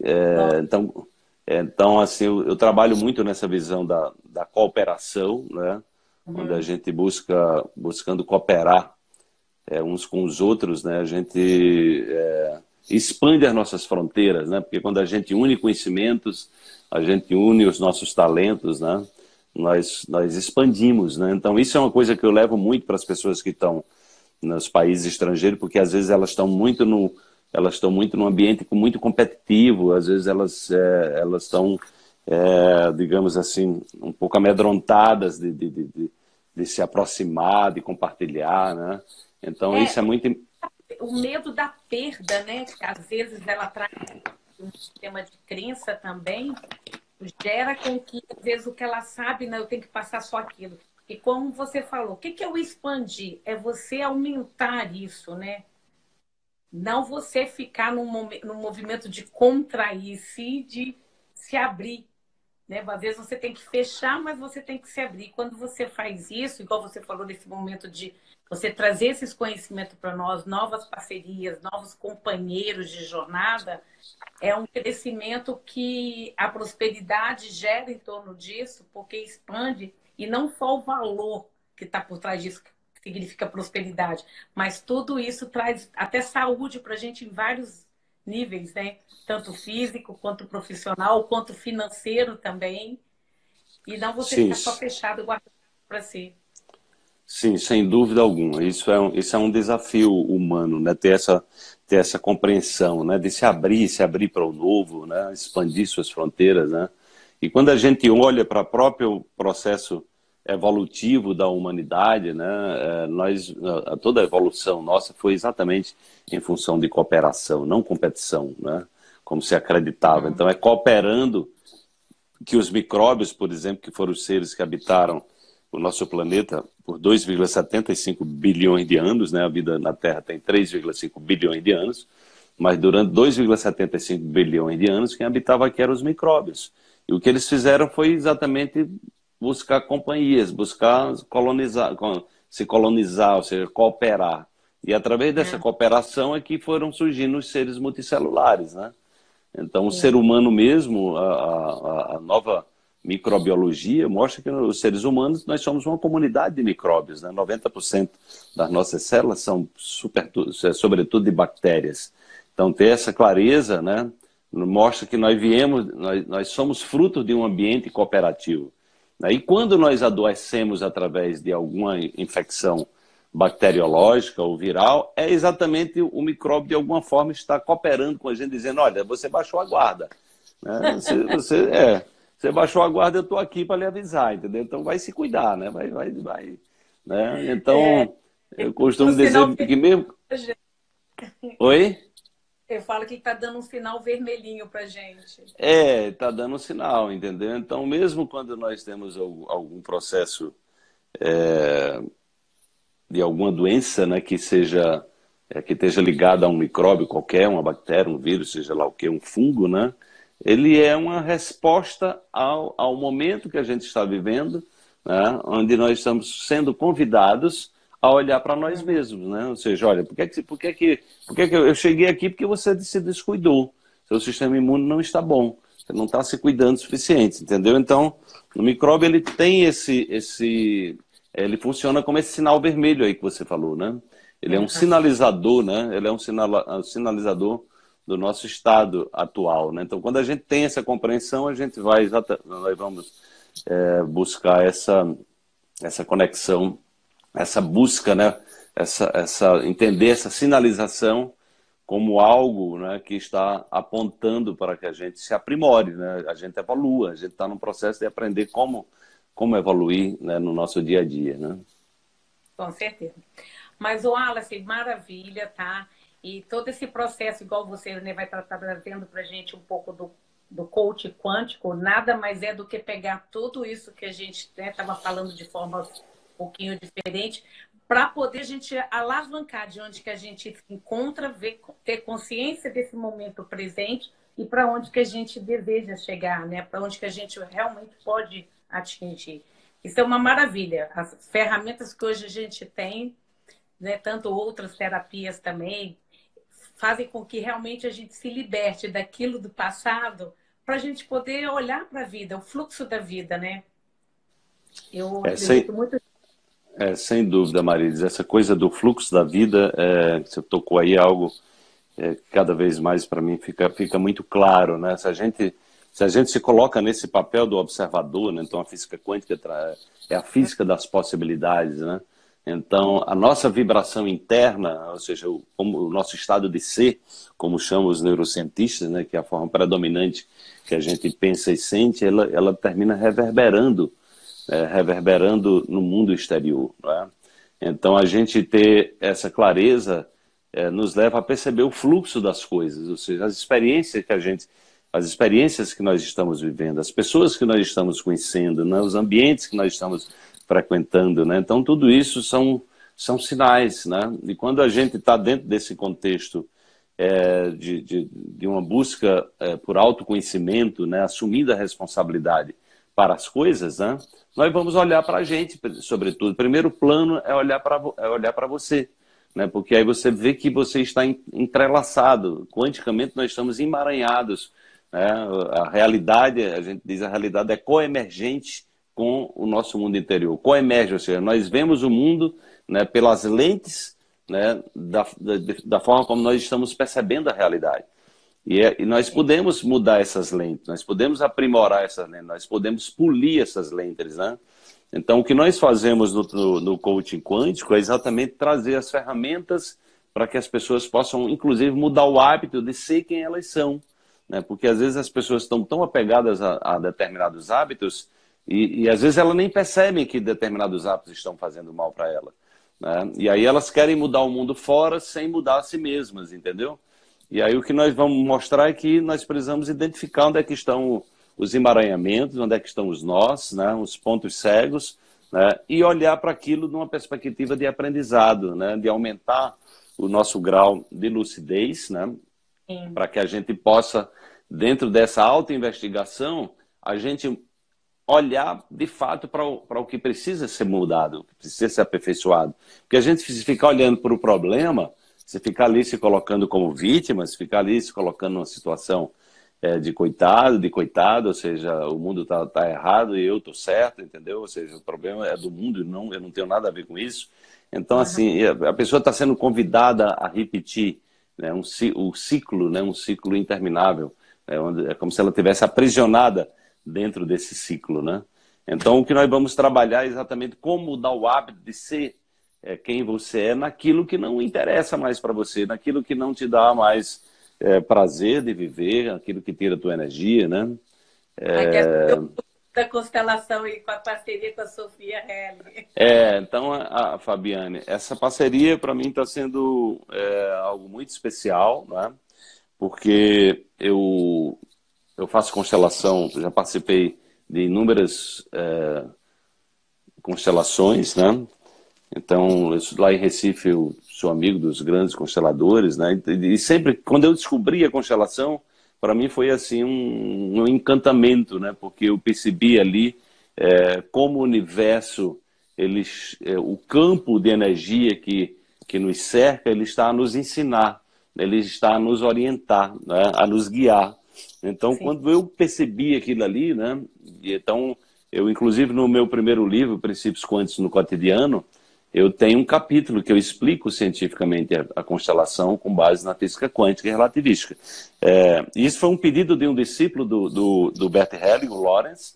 É, então, é, então, assim, eu, eu trabalho muito nessa visão da, da cooperação, né? uhum. onde a gente busca buscando cooperar é, uns com os outros, né? A gente é, expande as nossas fronteiras, né? Porque quando a gente une conhecimentos, a gente une os nossos talentos, né? Nós nós expandimos, né? Então isso é uma coisa que eu levo muito para as pessoas que estão nos países estrangeiros, porque às vezes elas estão muito no elas estão muito num ambiente muito competitivo, às vezes elas é, elas estão é, digamos assim, um pouco amedrontadas de, de, de, de, se aproximar, de compartilhar, né? Então, é, isso é muito... O medo da perda, né? Que às vezes ela traz um sistema de crença também, gera com que, às vezes, o que ela sabe, né? Eu tenho que passar só aquilo. E como você falou, o que é o expandir? É você aumentar isso, né? Não você ficar num, num movimento de contrair-se, de se abrir Né? Às vezes você tem que fechar, mas você tem que se abrir. Quando você faz isso, igual você falou nesse momento de você trazer esses conhecimentos para nós, novas parcerias, novos companheiros de jornada, é um crescimento que a prosperidade gera em torno disso, porque expande, e não só o valor que está por trás disso, que significa prosperidade, mas tudo isso traz até saúde para a gente em vários níveis, né? Tanto físico, quanto profissional, quanto financeiro também. E não você ficar só fechado guardando para si. Sim, sem dúvida alguma. Isso é um, isso é um desafio humano, né? Ter essa, ter essa compreensão, né? De se abrir, se abrir para o novo, né? Expandir suas fronteiras, né? E quando a gente olha para o próprio processo evolutivo da humanidade, né? É, nós, toda a evolução nossa foi exatamente em função de cooperação, não competição, né? Como se acreditava. Então é cooperando que os micróbios, por exemplo, que foram os seres que habitaram o nosso planeta por 2,75 bilhões de anos, né? A vida na Terra tem 3,5 bilhões de anos, mas durante 2,75 bilhões de anos quem habitava aqui eram os micróbios. E o que eles fizeram foi exatamente buscar companhias, buscar colonizar, se colonizar, ou seja, cooperar. E através dessa é. cooperação é que foram surgindo os seres multicelulares, né? Então, é. o ser humano mesmo, a, a, a, nova microbiologia mostra que os seres humanos, nós somos uma comunidade de micróbios, né? 90% das nossas células são, super, é, sobretudo, de bactérias. Então, ter essa clareza, né? Mostra que nós viemos, nós, nós somos fruto de um ambiente cooperativo. E quando nós adoecemos através de alguma infecção bacteriológica ou viral, é exatamente o micróbio de alguma forma está cooperando com a gente, dizendo, olha, você baixou a guarda. Né? Você, você, é, você baixou a guarda, eu estou aqui para lhe avisar, entendeu? Então vai se cuidar, né? Vai, vai, vai. Né? Então, é, eu costumo dizer que mesmo. Oi? Eu falo que está dando um sinal vermelhinho para gente. É, está dando um sinal, entendeu? Então, mesmo quando nós temos algum processo é, de alguma doença, né, que seja é, que esteja ligada a um micróbio qualquer, uma bactéria, um vírus, seja lá o que, um fungo, né? Ele é uma resposta ao, ao momento que a gente está vivendo, né, onde nós estamos sendo convidados a olhar para nós mesmos, né? Ou seja, olha, por que, que, por que, que, por que, que eu cheguei aqui porque você se descuidou? Seu sistema imune não está bom, você não está se cuidando o suficiente, entendeu? Então, o micróbio ele tem esse, esse, ele funciona como esse sinal vermelho aí que você falou, né? Ele é um sinalizador, né? Ele é um, sinala, um sinalizador do nosso estado atual, né? Então, quando a gente tem essa compreensão, a gente vai nós vamos é, buscar essa essa conexão essa busca, né? Essa, essa, entender essa sinalização como algo né, que está apontando para que a gente se aprimore, né? a gente evolua, a gente está num processo de aprender como, como evoluir né, no nosso dia a dia. Né? Com certeza. Mas, o Wallace, maravilha, tá? E todo esse processo, igual você né, vai estar trazendo para a gente um pouco do, do coach quântico, nada mais é do que pegar tudo isso que a gente estava né, falando de forma pouquinho diferente, para poder a gente alavancar de onde que a gente se encontra, ver, ter consciência desse momento presente e para onde que a gente deseja chegar, né? Para onde que a gente realmente pode atingir. Isso é uma maravilha. As ferramentas que hoje a gente tem, né, tanto outras terapias também, fazem com que realmente a gente se liberte daquilo do passado para a gente poder olhar para a vida, o fluxo da vida, né? Eu é, acredito muito é, sem dúvida, Marilis. Essa coisa do fluxo da vida, é, você tocou aí algo é, cada vez mais para mim fica, fica muito claro, né? Se a gente se a gente se coloca nesse papel do observador, né? então a física quântica é a física das possibilidades, né? Então a nossa vibração interna, ou seja, o, o nosso estado de ser, como chamam os neurocientistas, né? Que é a forma predominante que a gente pensa e sente, ela, ela termina reverberando é, reverberando no mundo exterior. É? Então, a gente ter essa clareza é, nos leva a perceber o fluxo das coisas, ou seja, as experiências que a gente, as experiências que nós estamos vivendo, as pessoas que nós estamos conhecendo, né, os ambientes que nós estamos frequentando, né? Então, tudo isso são são sinais, né? E quando a gente está dentro desse contexto é, de, de, de, uma busca é, por autoconhecimento, né, assumindo a responsabilidade para as coisas, né? nós vamos olhar para a gente, sobretudo. Primeiro plano é olhar para é olhar para você, né? porque aí você vê que você está entrelaçado. Quanticamente, nós estamos emaranhados. Né? A realidade, a gente diz, a realidade é coemergente com o nosso mundo interior. Coemerge, ou seja, nós vemos o mundo né, pelas lentes né, da, da, da forma como nós estamos percebendo a realidade. E, é, e, nós podemos mudar essas lentes, nós podemos aprimorar essas lentes, nós podemos polir essas lentes, né? Então, o que nós fazemos no, no, no coaching quântico é exatamente trazer as ferramentas para que as pessoas possam, inclusive, mudar o hábito de ser quem elas são. Né? Porque às vezes as pessoas estão tão apegadas a, a determinados hábitos e, e, às vezes elas nem percebem que determinados hábitos estão fazendo mal para ela. Né? E aí elas querem mudar o mundo fora sem mudar a si mesmas, entendeu? E aí o que nós vamos mostrar é que nós precisamos identificar onde é que estão os emaranhamentos, onde é que estão os nós, né, os pontos cegos, né, e olhar para aquilo numa perspectiva de aprendizado, né, de aumentar o nosso grau de lucidez, né, para que a gente possa, dentro dessa auto-investigação, a gente olhar de fato para o, o que precisa ser mudado, que precisa ser aperfeiçoado. Porque a gente fica olhando para o problema você ficar ali se colocando como vítima, se ficar ali se colocando numa situação é, de coitado, de coitado, ou seja, o mundo está tá errado e eu estou certo, entendeu? Ou seja, o problema é do mundo e não, eu não tenho nada a ver com isso. Então, assim, a pessoa está sendo convidada a repetir né, um, o ciclo, né, um ciclo interminável, é, onde, é como se ela estivesse aprisionada dentro desse ciclo, né? Então, o que nós vamos trabalhar é exatamente como mudar o hábito de ser é, quem você é naquilo que não interessa mais para você, naquilo que não te dá mais é, prazer de viver, aquilo que tira a tua energia, né? É... Da constelação e com a parceria com a Sofia Helly. É, então, a, a Fabiane, essa parceria para mim está sendo é, algo muito especial, né? Porque eu, eu faço constelação, já participei de inúmeras é, constelações, né? Então, lá em Recife, eu sou amigo dos grandes consteladores, né? E sempre, quando eu descobri a constelação, para mim foi assim um, um, encantamento, né? Porque eu percebi ali é, como o universo, ele, é, o campo de energia que, que nos cerca, ele está a nos ensinar, ele está a nos orientar, né? a nos guiar. Então, Sim. quando eu percebi aquilo ali, né? Então, eu, inclusive, no meu primeiro livro, Princípios Quânticos no Cotidiano, eu tenho um capítulo que eu explico cientificamente a, a constelação com base na física quântica e relativística. É, isso foi um pedido de um discípulo do, do, do Bert Helling, o Lawrence.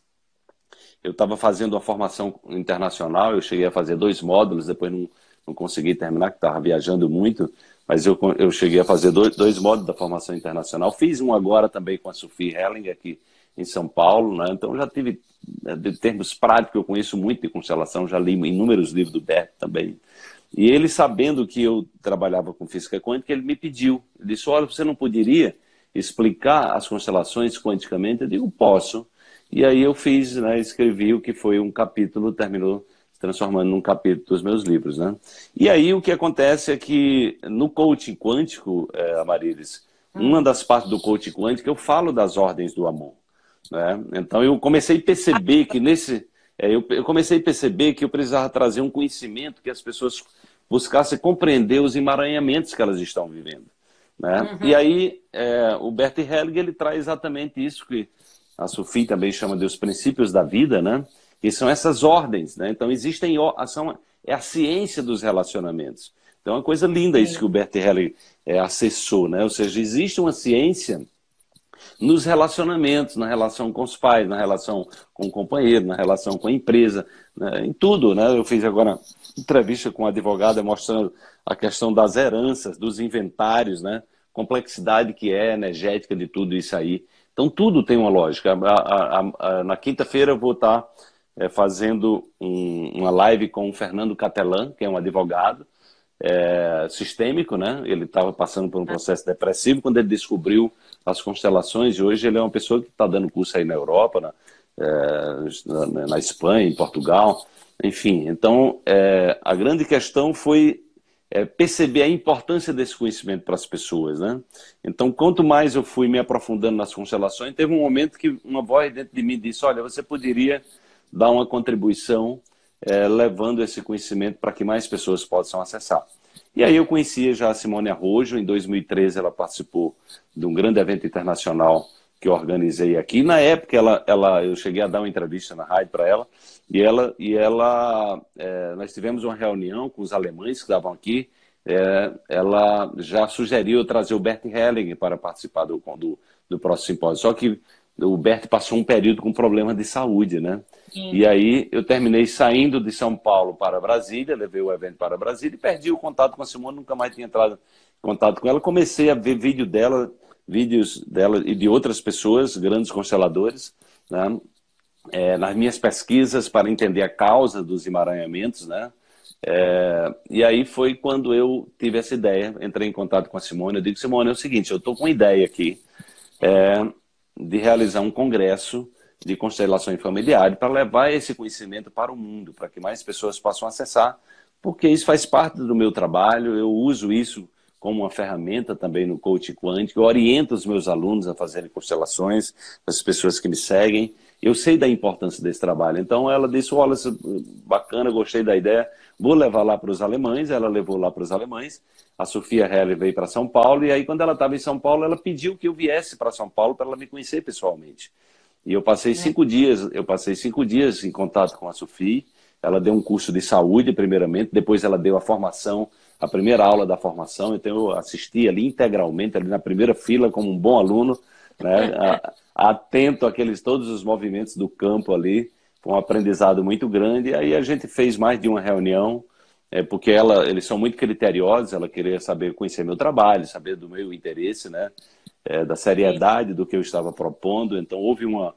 Eu estava fazendo uma formação internacional, eu cheguei a fazer dois módulos, depois não, não consegui terminar, que estava viajando muito, mas eu, eu cheguei a fazer dois, dois módulos da formação internacional. Fiz um agora também com a Sophie Helling aqui em São Paulo, né? então já tive né, de termos práticos, eu conheço muito de constelação, já li inúmeros livros do Bert também. E ele, sabendo que eu trabalhava com física quântica, ele me pediu. Ele disse: Olha, você não poderia explicar as constelações quanticamente? Eu digo: Posso. E aí eu fiz, né, escrevi o que foi um capítulo, terminou se transformando num capítulo dos meus livros. Né? E aí o que acontece é que no coaching quântico, é, Amarilis, uma das partes do coaching quântico, eu falo das ordens do amor. Né? Então eu comecei a perceber que nesse. É, eu, eu comecei a perceber que eu precisava trazer um conhecimento que as pessoas buscassem compreender os emaranhamentos que elas estão vivendo. Né? Uhum. E aí é, o Bert Hellinger ele traz exatamente isso que a Sophie também chama de os princípios da vida, né? Que são essas ordens. Né? Então existem são, é a ciência dos relacionamentos. Então é uma coisa linda isso que o Bert Hellinger é, acessou, né? ou seja, existe uma ciência nos relacionamentos, na relação com os pais, na relação com o companheiro, na relação com a empresa, né? em tudo. Né? Eu fiz agora entrevista com uma advogada mostrando a questão das heranças, dos inventários, né? complexidade que é energética de tudo isso aí. Então, tudo tem uma lógica. A, a, a, na quinta-feira eu vou estar é, fazendo um, uma live com o Fernando Catelan, que é um advogado, é, sistêmico, né? Ele estava passando por um processo depressivo quando ele descobriu as constelações e hoje ele é uma pessoa que está dando curso aí na Europa, na, é, na, na, Espanha, em Portugal, enfim. Então, é, a grande questão foi é, perceber a importância desse conhecimento para as pessoas, né? Então, quanto mais eu fui me aprofundando nas constelações, teve um momento que uma voz dentro de mim disse: Olha, você poderia dar uma contribuição é, levando esse conhecimento para que mais pessoas possam acessar. E aí eu conhecia já a Simone Arrojo, em 2013 ela participou de um grande evento internacional que eu organizei aqui. Na época ela, ela, eu cheguei a dar uma entrevista na rádio para ela e ela e ela é, nós tivemos uma reunião com os alemães que estavam aqui. É, ela já sugeriu trazer o Bert Helling para participar do, do, do próximo simpósio. Só que o Bert passou um período com problema de saúde, né? Sim. E aí eu terminei saindo de São Paulo para Brasília, levei o evento para Brasília e perdi o contato com a Simone, nunca mais tinha entrado em contato com ela. Comecei a ver vídeo dela, vídeos dela e de outras pessoas, grandes consteladores, né? É, nas minhas pesquisas para entender a causa dos emaranhamentos, né? É, e aí foi quando eu tive essa ideia, entrei em contato com a Simone, eu digo, Simone, é o seguinte, eu estou com uma ideia aqui, é, de realizar um congresso de constelação familiar para levar esse conhecimento para o mundo, para que mais pessoas possam acessar, porque isso faz parte do meu trabalho, eu uso isso como uma ferramenta também no coaching quântico, eu oriento os meus alunos a fazerem constelações, as pessoas que me seguem, eu sei da importância desse trabalho. Então ela disse, olha, bacana, gostei da ideia, vou levar lá para os alemães, ela levou lá para os alemães, a Sofia Heller veio para São Paulo, e aí quando ela estava em São Paulo, ela pediu que eu viesse para São Paulo para ela me conhecer pessoalmente. E eu passei é. cinco dias, eu passei cinco dias em contato com a Sofia, ela deu um curso de saúde primeiramente, depois ela deu a formação, a primeira aula da formação, então eu assisti ali integralmente, ali na primeira fila como um bom aluno, né, atento àqueles todos os movimentos do campo ali, foi um aprendizado muito grande, e aí a gente fez mais de uma reunião, é porque ela, eles são muito criteriosos, ela queria saber, conhecer meu trabalho, saber do meu interesse, né, é, da seriedade do que eu estava propondo. Então houve uma,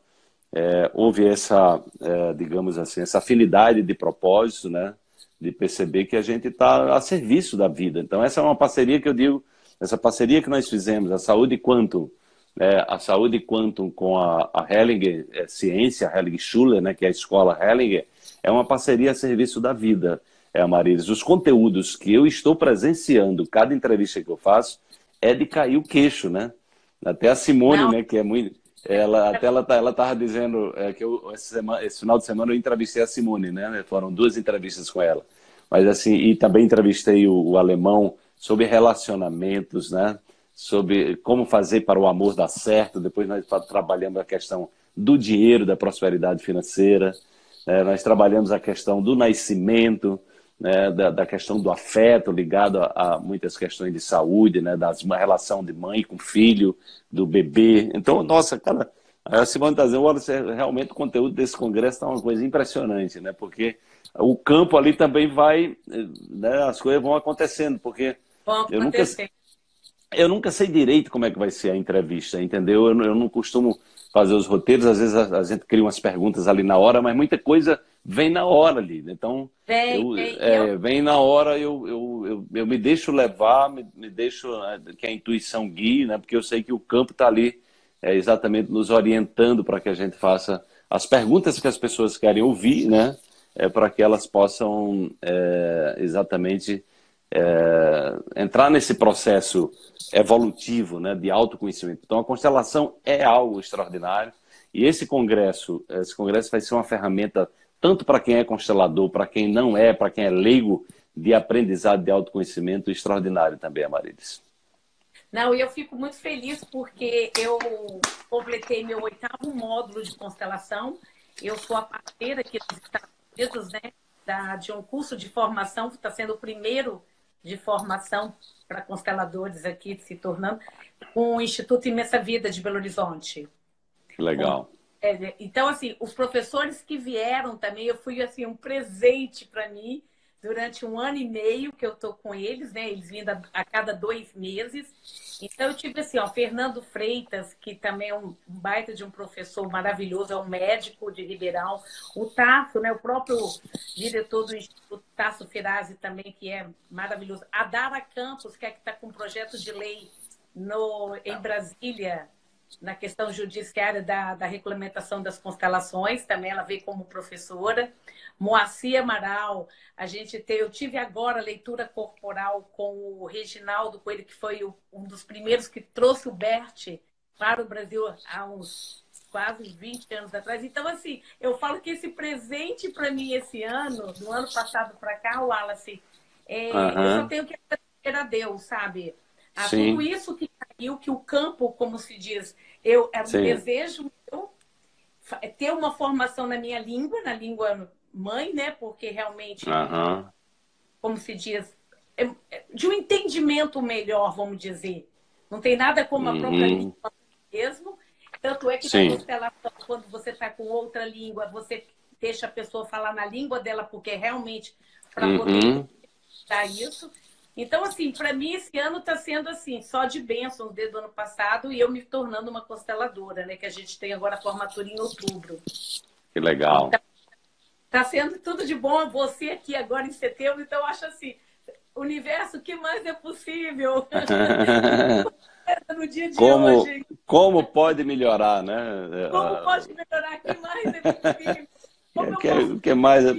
é, houve essa, é, digamos assim, essa afinidade de propósito, né, de perceber que a gente está a serviço da vida. Então essa é uma parceria que eu digo, essa parceria que nós fizemos, a Saúde Quantum, né, a Saúde Quantum com a, a Hellinger é, Ciência, a Hellinger Schuller, né, que é a escola Hellinger, é uma parceria a serviço da vida é, Amarilis, os conteúdos que eu estou presenciando, cada entrevista que eu faço, é de cair o queixo, né? Até a Simone, Não. né, que é muito. Ela, até ela, tá, ela tava dizendo é, que eu, esse, semana, esse final de semana eu entrevistei a Simone, né? Foram duas entrevistas com ela. Mas assim, e também entrevistei o, o alemão sobre relacionamentos, né? Sobre como fazer para o amor dar certo. Depois nós trabalhamos a questão do dinheiro, da prosperidade financeira. Né? Nós trabalhamos a questão do nascimento, né, da, da, questão do afeto ligado a, a, muitas questões de saúde, né, da relação de mãe com filho, do bebê. Então, nossa, cara, a Simone está dizendo, olha, realmente o conteúdo desse congresso está uma coisa impressionante, né, porque o campo ali também vai, né, as coisas vão acontecendo, porque eu nunca, eu nunca sei direito como é que vai ser a entrevista, entendeu? Eu, eu não costumo fazer os roteiros, às vezes a, a gente cria umas perguntas ali na hora, mas muita coisa vem na hora ali. Né? Então, vem, eu, vem, é, eu... vem na hora, eu, eu, eu, eu, me deixo levar, me, me deixo é, que a intuição guie, né? porque eu sei que o campo está ali é, exatamente nos orientando para que a gente faça as perguntas que as pessoas querem ouvir, né? É, para que elas possam é, exatamente é, entrar nesse processo evolutivo né, de autoconhecimento. Então, a constelação é algo extraordinário. E esse congresso, esse congresso vai ser uma ferramenta tanto para quem é constelador, para quem não é, para quem é leigo, de aprendizado, de autoconhecimento extraordinário também, Amarilis. Não, e eu fico muito feliz porque eu completei meu oitavo módulo de constelação. Eu sou a parceira aqui dos Estados Unidos, né, da, de um curso de formação, que está sendo o primeiro de formação para consteladores aqui, se tornando, com o Instituto Imensa Vida de Belo Horizonte. Legal. É, então, assim, os professores que vieram também, eu fui assim um presente para mim durante um ano e meio que eu tô com eles, né? Eles vindo a, a, cada dois meses. Então eu tive assim, ó, Fernando Freitas, que também é um baita de um professor maravilhoso, é um médico de Ribeirão. O Tasso, né? O próprio diretor do Instituto Tasso Ferrazzi também, que é maravilhoso. A Dara Campos, que é que está com um projeto de lei no, em Brasília, na questão judiciária da, da regulamentação das constelações, também ela veio como professora. Moacir Amaral, a gente tem, eu tive agora leitura corporal com o Reginaldo Coelho, que foi o, um dos primeiros que trouxe o Bert para o Brasil há uns quase 20 anos atrás. Então, assim, eu falo que esse presente para mim esse ano, do ano passado para cá, o Wallace, é, uhum. eu só tenho que agradecer a Deus, sabe? A tudo isso que caiu, que o campo, como se diz, eu era um desejo meu ter uma formação na minha língua, na língua mãe, né? Porque realmente, uhum. como se diz, é, é, de um entendimento melhor, vamos dizer. Não tem nada como a própria uhum. língua mesmo. Tanto é que na constelação, quando você está com outra língua, você deixa a pessoa falar na língua dela, porque é realmente para uhum. poder dar isso. Então, assim, para mim esse ano está sendo assim, só de bênçãos desde o ano passado e eu me tornando uma consteladora, né? Que a gente tem agora a formatura em outubro. Que legal. Está tá sendo tudo de bom você aqui agora em setembro, então eu acho assim, universo, o que mais é possível? no dia de como, hoje. Como pode melhorar, né? Como pode melhorar? O que mais é possível? O que, que mais é...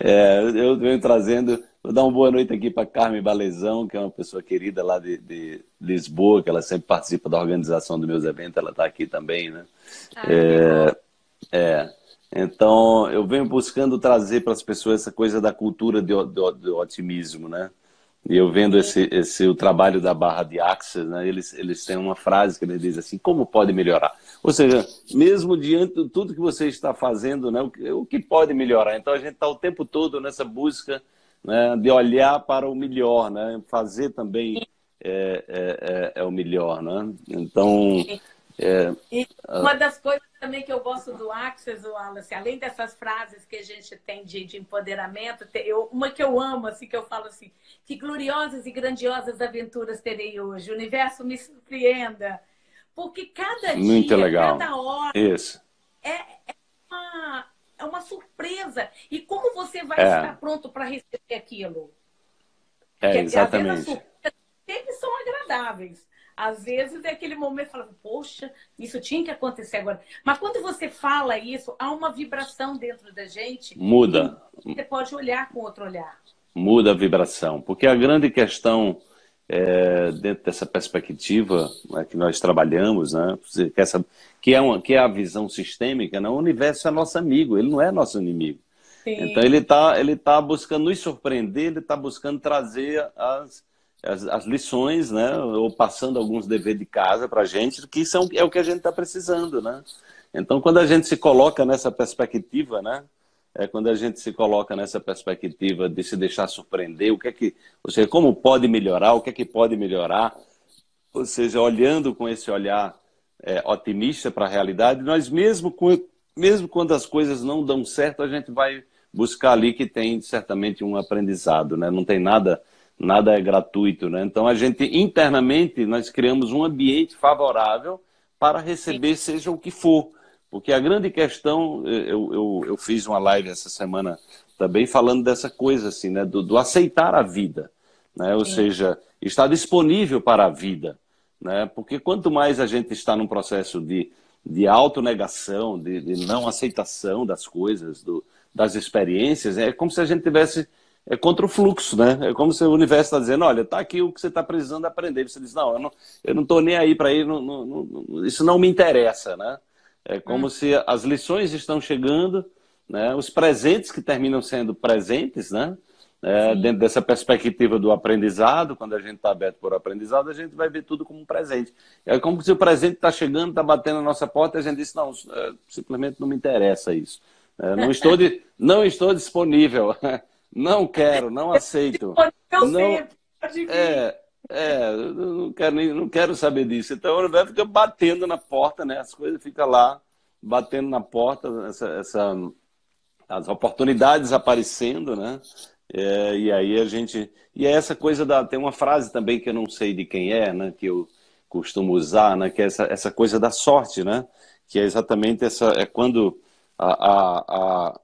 é, eu venho trazendo Vou dar uma boa noite aqui para Carmen Balezão, que é uma pessoa querida lá de, de, Lisboa, que ela sempre participa da organização dos meus eventos, ela está aqui também, né? Ah, é, é, então, eu venho buscando trazer para as pessoas essa coisa da cultura do, do, do otimismo, né? E eu vendo esse, esse o trabalho da Barra de Axis, né? Eles, eles têm uma frase que eles dizem assim, como pode melhorar? Ou seja, mesmo diante de tudo que você está fazendo, né? O o que pode melhorar? Então, a gente está o tempo todo nessa busca né, de olhar para o melhor, né, fazer também é, é, é, é o melhor, né? Então, é, e uma das coisas também que eu gosto do Axis, Wallace, além dessas frases que a gente tem de, de empoderamento, eu, uma que eu amo, assim, que eu falo assim, que gloriosas e grandiosas aventuras terei hoje, o universo me surpreenda, porque cada Muito dia, legal. cada hora Isso. É, é uma, é uma surpresa. E como você vai é. estar pronto para receber aquilo? É, Porque, exatamente. Às vezes, sempre são agradáveis. Às vezes é aquele momento fala, poxa, isso tinha que acontecer agora. Mas quando você fala isso, há uma vibração dentro da gente. Muda. Você pode olhar com outro olhar. Muda a vibração. Porque a grande questão é, dentro dessa perspectiva né, que nós trabalhamos, né, que, essa, que, é uma, que é a visão sistêmica, né, o universo é nosso amigo, ele não é nosso inimigo. Sim. Então ele está ele tá buscando nos surpreender, ele está buscando trazer as, as, as, lições, né, ou passando alguns deveres de casa para a gente, que são, é o que a gente está precisando. Né? Então quando a gente se coloca nessa perspectiva, né, é quando a gente se coloca nessa perspectiva de se deixar surpreender, o que é que, ou seja, como pode melhorar, o que é que pode melhorar, ou seja, olhando com esse olhar é, otimista para a realidade, nós mesmo, mesmo quando as coisas não dão certo, a gente vai buscar ali que tem certamente um aprendizado, né? Não tem nada, nada é gratuito, né? Então a gente internamente nós criamos um ambiente favorável para receber seja o que for. Porque a grande questão, eu, eu, eu fiz uma live essa semana também falando dessa coisa, assim, né? Do, do aceitar a vida, né? Ou Sim. seja, estar disponível para a vida, né? Porque quanto mais a gente está num processo de, de autonegação, de, de não aceitação das coisas, do, das experiências, é como se a gente tivesse é contra o fluxo, né? É como se o universo está dizendo, olha, está aqui o que você está precisando aprender. Você diz, não, eu não, eu não estou nem aí para ir, não, não, não, isso não me interessa, né? É como hum. se as lições estão chegando, né? os presentes que terminam sendo presentes, né? É, dentro dessa perspectiva do aprendizado, quando a gente está aberto por aprendizado, a gente vai ver tudo como um presente. É como se o presente está chegando, está batendo na nossa porta e a gente diz, não, é, simplesmente não me interessa isso. É, não, estou de, não estou disponível, não quero, não aceito. Não, é, é, não quero, nem, não quero saber disso. Então o universo fica batendo na porta, né? As coisas ficam lá batendo na porta, essa, essa, as oportunidades aparecendo, né? É, e aí a gente. E é essa coisa da. Tem uma frase também que eu não sei de quem é, né? Que eu costumo usar, né? Que é essa, essa coisa da sorte, né? Que é exatamente essa. É quando a, a,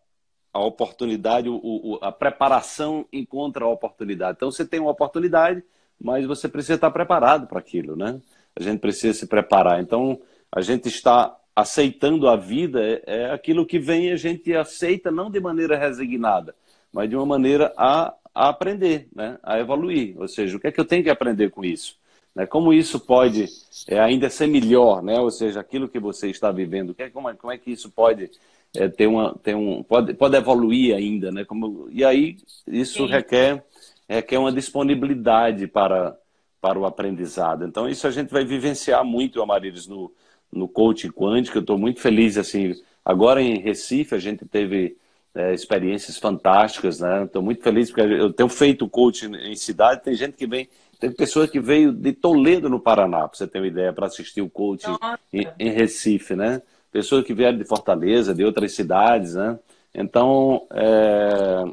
a, oportunidade, o, o, a preparação encontra a oportunidade. Então você tem uma oportunidade mas você precisa estar preparado para aquilo, né? a gente precisa se preparar. Então, a gente está aceitando a vida, é, é aquilo que vem a gente aceita não de maneira resignada, mas de uma maneira a, a aprender, né? a evoluir. Ou seja, o que é que eu tenho que aprender com isso? Né? Como isso pode é, ainda ser melhor, né? ou seja, aquilo que você está vivendo, que é, como, é, como é que isso pode é, ter, uma, ter um, pode, pode evoluir ainda? Né? Como, e aí isso requer, requer uma disponibilidade para, para o aprendizado. Então, isso a gente vai vivenciar muito, Amarilis, no, no coaching quântico. Eu estou muito feliz, assim, agora em Recife a gente teve é, experiências fantásticas, né? Estou muito feliz porque eu tenho feito coaching em cidade, tem gente que vem, tem pessoa que veio de Toledo, no Paraná, para você ter uma ideia, para assistir o coaching em, em, Recife, né? Pessoas que vieram de Fortaleza, de outras cidades, né? Então, é,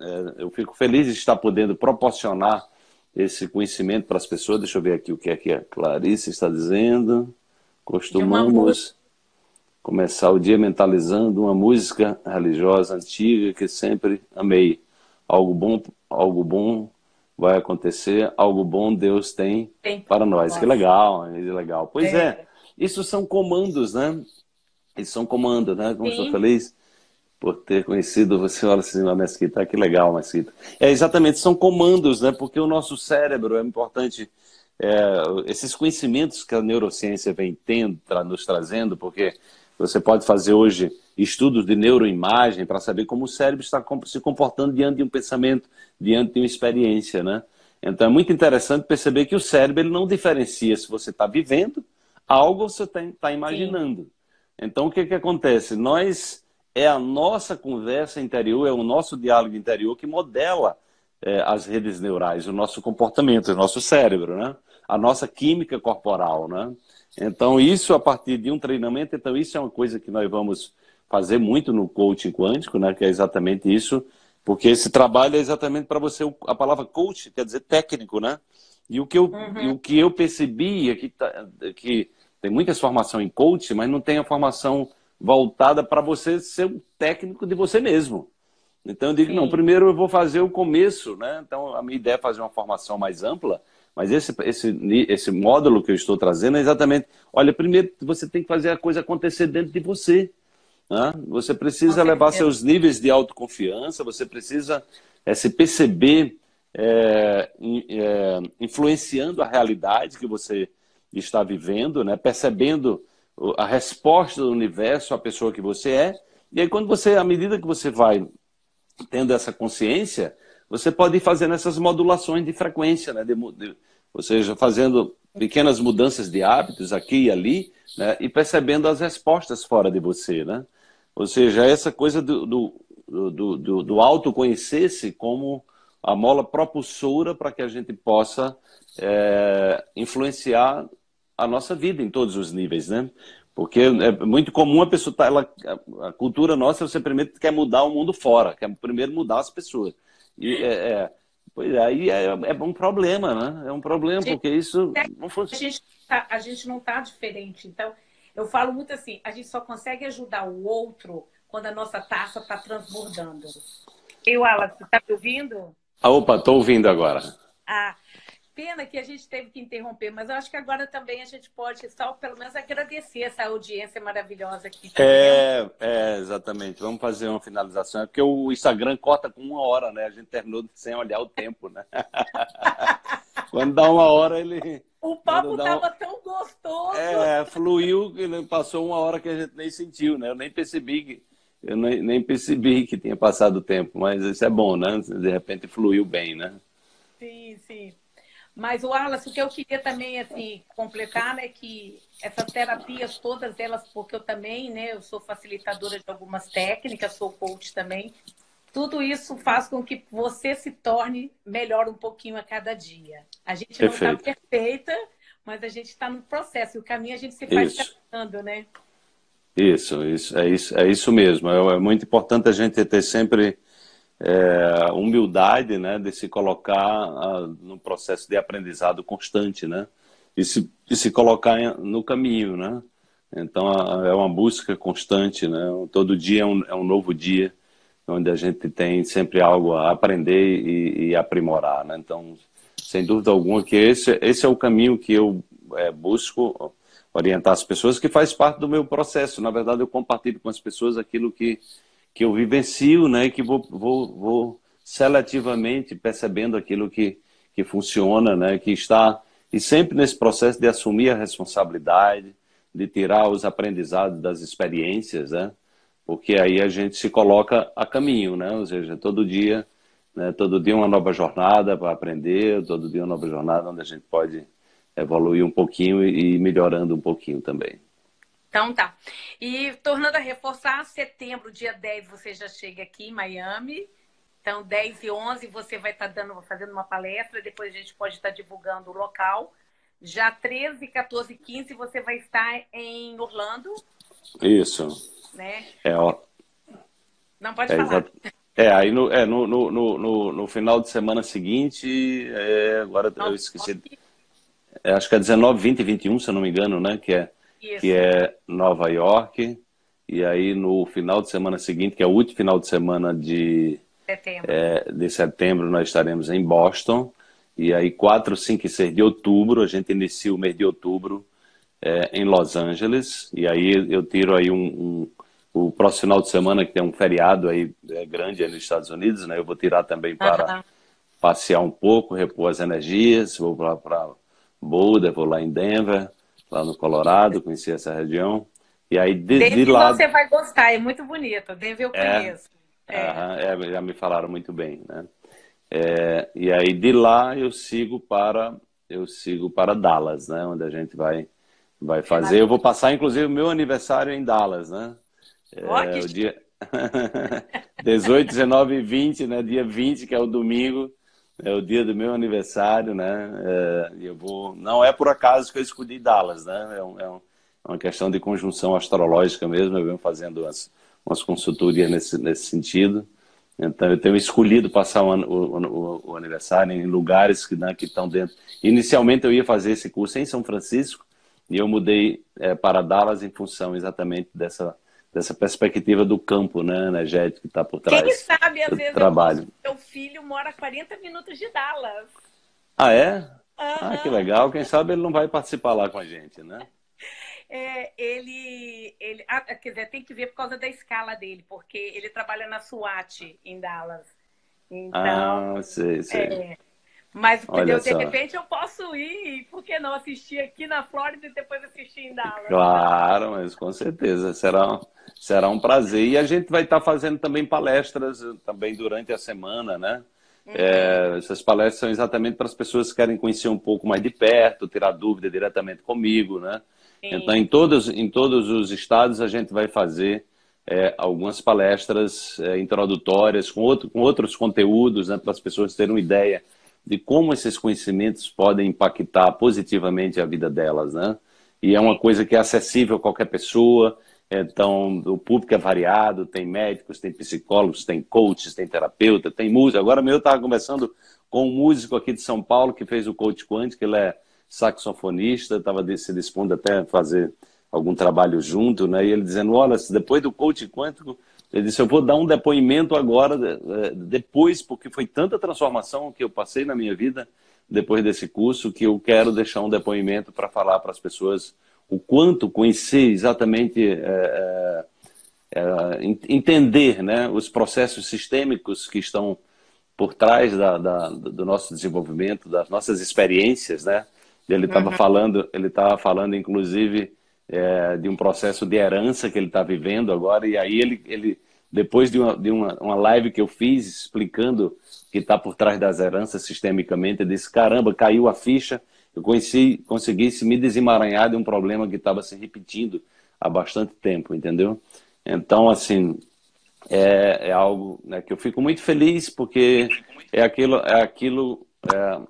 é, eu fico feliz de estar podendo proporcionar esse conhecimento para as pessoas. Deixa eu ver aqui o que é que a Clarice está dizendo. Costumamos começar o dia mentalizando uma música religiosa antiga que sempre amei. Algo bom, algo bom vai acontecer, algo bom Deus tem, tem para nós. Que legal, que legal. Pois é. é. isso são comandos, né? Isso são comandos, né? Como estou feliz por ter conhecido você, olha assim, Mesquita, que legal, Mesquita. É, exatamente, são comandos, né? Porque o nosso cérebro é importante é, esses conhecimentos que a neurociência vem tendo, nos trazendo, porque você pode fazer hoje estudos de neuroimagem para saber como o cérebro está se comportando diante de um pensamento, diante de uma experiência, né? Então é muito interessante perceber que o cérebro ele não diferencia se você está vivendo algo ou você está tá imaginando. Sim. Então o que, que acontece? Nós é a nossa conversa interior, é o nosso diálogo interior que modela é, as redes neurais, o nosso comportamento, o nosso cérebro, né? a nossa química corporal, né? Então, isso a partir de um treinamento, então isso é uma coisa que nós vamos fazer muito no coaching quântico, né? Que é exatamente isso, porque esse trabalho é exatamente para você, a palavra coach quer dizer técnico, né? E o que eu, uhum. o que eu percebi é que, tá, que tem muita formação em coach, mas não tem a formação voltada para você ser um técnico de você mesmo. Então eu digo, Sim. não, primeiro eu vou fazer o começo, né? Então a minha ideia é fazer uma formação mais ampla, mas esse, esse, esse módulo que eu estou trazendo é exatamente, olha, primeiro você tem que fazer a coisa acontecer dentro de você. Né? Você precisa levar seus níveis de autoconfiança, você precisa é, se perceber é, é, influenciando a realidade que você está vivendo, né? percebendo a resposta do universo à pessoa que você é. E aí, quando você, à medida que você vai tendo essa consciência, você pode ir fazendo essas modulações de frequência, né? De, de, ou seja, fazendo pequenas mudanças de hábitos aqui e ali, né? e percebendo as respostas fora de você. Né? Ou seja, essa coisa do, do, do, do, do autoconhecer-se como a mola propulsora para que a gente possa é, influenciar a nossa vida em todos os níveis, né? Porque é muito comum a pessoa tá, ela, a cultura nossa você primeiro quer mudar o mundo fora, quer primeiro mudar as pessoas. E, é, é, pois é, aí é, é um problema, né? É um problema, porque isso não funciona. A gente, tá, a gente não está diferente. Então, eu falo muito assim, a gente só consegue ajudar o outro quando a nossa taça está transbordando. E o Alan, você está me ouvindo? Ah, opa, estou ouvindo agora. Ah, Pena que a gente teve que interromper, mas eu acho que agora também a gente pode só pelo menos agradecer essa audiência maravilhosa aqui. É, é, exatamente. Vamos fazer uma finalização. É porque o Instagram corta com uma hora, né? A gente terminou sem olhar o tempo, né? Quando dá uma hora, ele. O papo estava um... tão gostoso. É, fluiu, passou uma hora que a gente nem sentiu, né? Eu nem percebi que. Eu nem, nem percebi que tinha passado o tempo, mas isso é bom, né? De repente fluiu bem, né? Sim, sim. Mas, o Wallace, o que eu queria também, assim, completar, né, que essas terapias, todas elas, porque eu também, né, eu sou facilitadora de algumas técnicas, sou coach também, tudo isso faz com que você se torne melhor um pouquinho a cada dia. A gente não está perfeita, mas a gente está no processo, e o caminho a gente se faz caminhando, né? Isso, isso, é isso, é isso mesmo. É, é muito importante a gente ter sempre é, humildade né, de se colocar uh, no processo de aprendizado constante, né? E se, e se colocar no caminho, né? Então é uma busca constante, né? Todo dia é um, é um novo dia, onde a gente tem sempre algo a aprender e, e aprimorar, né? Então, sem dúvida alguma que esse, esse é o caminho que eu é, busco orientar as pessoas, que faz parte do meu processo. Na verdade, eu compartilho com as pessoas aquilo que, que eu vivencio, né? Que vou, vou, vou seletivamente percebendo aquilo que, que funciona, né? Que está e sempre nesse processo de assumir a responsabilidade, de tirar os aprendizados das experiências, né? Porque aí a gente se coloca a caminho, né? Ou seja, todo dia, né? todo dia uma nova jornada para aprender, todo dia uma nova jornada onde a gente pode evoluir um pouquinho e melhorando um pouquinho também. Então tá. E tornando a reforçar, setembro, dia 10, você já chega aqui em Miami. Então, 10 e 11 você vai estar tá dando, fazendo uma palestra, depois a gente pode estar tá divulgando o local. Já 13, 14 e 15 você vai estar em Orlando. Isso. Né? É, ó. Não pode é, falar. Exato. É, aí no, é, no, no, no, no, final de semana seguinte, é, agora eu esqueci. É, acho que é 19, 20 e 21, se eu não me engano, né? Que é, que é Nova York. E aí no final de semana seguinte, que é o último final de semana de setembro, é, de setembro nós estaremos em Boston. E aí 4, 5 e 6 de outubro, a gente inicia o mês de outubro é, em Los Angeles. E aí eu tiro aí um, um o próximo final de semana, que tem um feriado aí é, grande aí nos Estados Unidos, né? Eu vou tirar também para uhum. passear um pouco, repor as energias, vou para Boulder, vou lá em Denver, lá no Colorado, conhecer essa região. E aí de, Denver de lá... você vai gostar, é muito bonito. Denver eu é, conheço. É. é. já me falaram muito bem, né? É, e aí de lá eu sigo para eu sigo para Dallas, né? Onde a gente vai vai fazer. Eu vou passar inclusive o meu aniversário em Dallas, né? É, o dia 18, 19 e 20, né? Dia 20, que é o domingo, é o dia do meu aniversário, né? É, eu vou. Não é por acaso que eu escolhi Dallas, né? É, um, é, um, é uma questão de conjunção astrológica mesmo. Eu venho fazendo umas, umas consultorias nesse, nesse sentido. Então, eu tenho escolhido passar o, o, o aniversário em lugares que, né, que estão dentro. Inicialmente, eu ia fazer esse curso em São Francisco e eu mudei é, para Dallas em função exatamente dessa dessa perspectiva do campo né, energético que está por trás Quem sabe, às do vezes, trabalho. Seu filho mora a 40 minutos de Dallas. Ah, é? Uhum. Ah, que legal. Quem sabe ele não vai participar lá com a gente, né? É, ele, ele ah, quer dizer, tem que ver por causa da escala dele, porque ele trabalha na SWAT em Dallas. Então, ah, sei, sei. É, mas de repente eu posso ir, por que não assistir aqui na Flórida e depois assistir em Dallas? Claro, mas com certeza será, será um prazer. E a gente vai estar fazendo também palestras também durante a semana, né? Uhum. É, essas palestras são exatamente para as pessoas que querem conhecer um pouco mais de perto, tirar dúvida diretamente comigo, né? Sim. Então, em todos, em todos os estados, a gente vai fazer é, algumas palestras é, introdutórias com, outro, com outros conteúdos, né, para as pessoas terem uma ideia de como esses conhecimentos podem impactar positivamente a vida delas, né? E é uma coisa que é acessível a qualquer pessoa. Então, o público é variado, tem médicos, tem psicólogos, tem coaches, tem terapeuta, tem música. Agora mesmo eu estava conversando com um músico aqui de São Paulo que fez o coach quântico, ele é saxofonista, estava se dispondo até a fazer algum trabalho junto, né? E ele dizendo, olha, depois do coach quântico, ele disse: Eu vou dar um depoimento agora, é, depois, porque foi tanta transformação que eu passei na minha vida depois desse curso, que eu quero deixar um depoimento para falar para as pessoas o quanto conhecer exatamente, é, é, entender né, os processos sistêmicos que estão por trás da, da, do nosso desenvolvimento, das nossas experiências, né? Ele estava uhum. falando, ele estava falando, inclusive, é, de um processo de herança que ele está vivendo agora. E aí ele, ele depois de, uma, de uma, uma live que eu fiz explicando que está por trás das heranças sistemicamente, ele disse, caramba, caiu a ficha, eu conheci, consegui se me desemaranhar de um problema que estava se repetindo há bastante tempo, entendeu? Então, assim, é, é algo né, que eu fico muito feliz porque é aquilo, é aquilo é,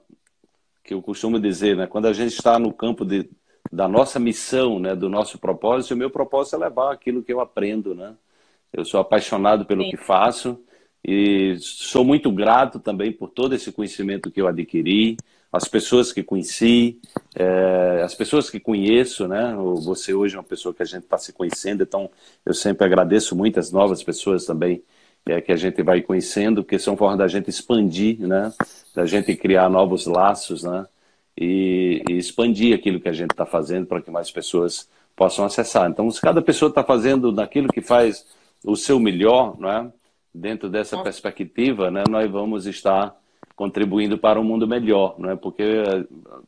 que eu costumo dizer, né? Quando a gente está no campo de, da nossa missão, né, do nosso propósito, o meu propósito é levar aquilo que eu aprendo, né? Eu sou apaixonado pelo Sim. que faço e sou muito grato também por todo esse conhecimento que eu adquiri, as pessoas que conheci, é, as pessoas que conheço, né? Você hoje é uma pessoa que a gente está se conhecendo, então eu sempre agradeço muitas novas pessoas também é, que a gente vai conhecendo, porque são formas da gente expandir, né? Da gente criar novos laços, né? E, e expandir aquilo que a gente está fazendo para que mais pessoas possam acessar. Então, se cada pessoa está fazendo naquilo que faz o seu melhor, não é? dentro dessa perspectiva, né, nós vamos estar contribuindo para um mundo melhor, não é? Porque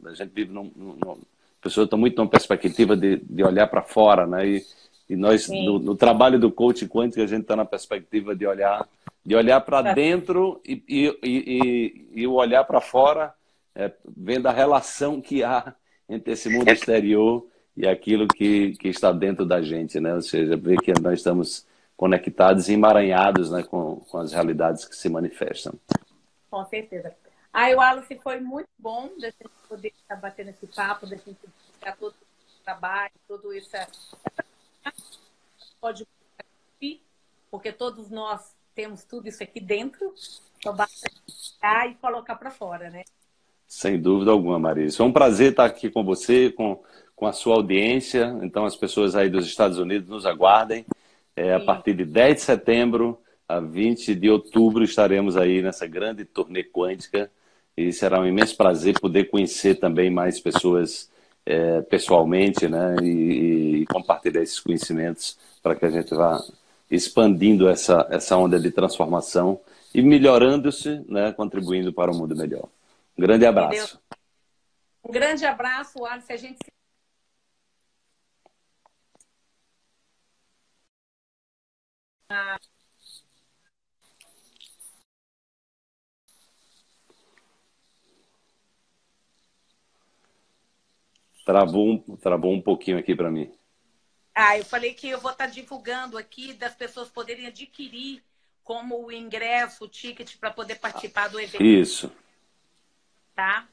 a gente vive num, num pessoas estão muito numa perspectiva de, de olhar para fora, né? E, e nós no, no, trabalho do coach quântico a gente está na perspectiva de olhar de olhar para é. dentro e, e, e, e, o olhar para fora, é, vendo a relação que há entre esse mundo exterior e aquilo que, que está dentro da gente, né? Ou seja, ver que nós estamos conectados e emaranhados né, com, com as realidades que se manifestam. Com certeza. Aí, Wallace, foi muito bom da gente poder estar batendo esse papo, da gente explicar todo o trabalho, todo essa. Pode porque todos nós temos tudo isso aqui dentro, só basta e colocar para fora, né? Sem dúvida alguma, Marisa. Foi um prazer estar aqui com você, com, com a sua audiência. Então, as pessoas aí dos Estados Unidos nos aguardem. É, a partir de 10 de setembro a 20 de outubro estaremos aí nessa grande turnê quântica e será um imenso prazer poder conhecer também mais pessoas é, pessoalmente né, e, e, compartilhar esses conhecimentos para que a gente vá expandindo essa, essa onda de transformação e melhorando-se, né, contribuindo para um mundo melhor. Um grande abraço. Um grande abraço, Se A gente se Travou um, travou um pouquinho aqui para mim. Ah, eu falei que eu vou estar tá divulgando aqui das pessoas poderem adquirir como o ingresso, o ticket para poder participar do evento. Isso. Tá?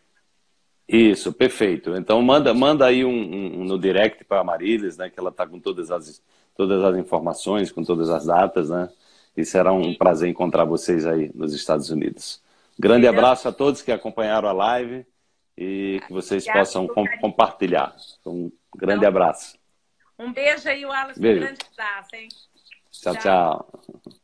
Isso, perfeito. Então manda, manda aí um, um no direct para a Marilis, né, que ela está com todas as, todas as informações, com todas as datas, né? E será um Sim. prazer encontrar vocês aí nos Estados Unidos. Grande abraço a todos que acompanharam a live e que vocês possam com compartilhar. Um grande então, abraço. Um beijo aí, Wallace. Beijo. Um grande abraço, hein? tchau. tchau. tchau.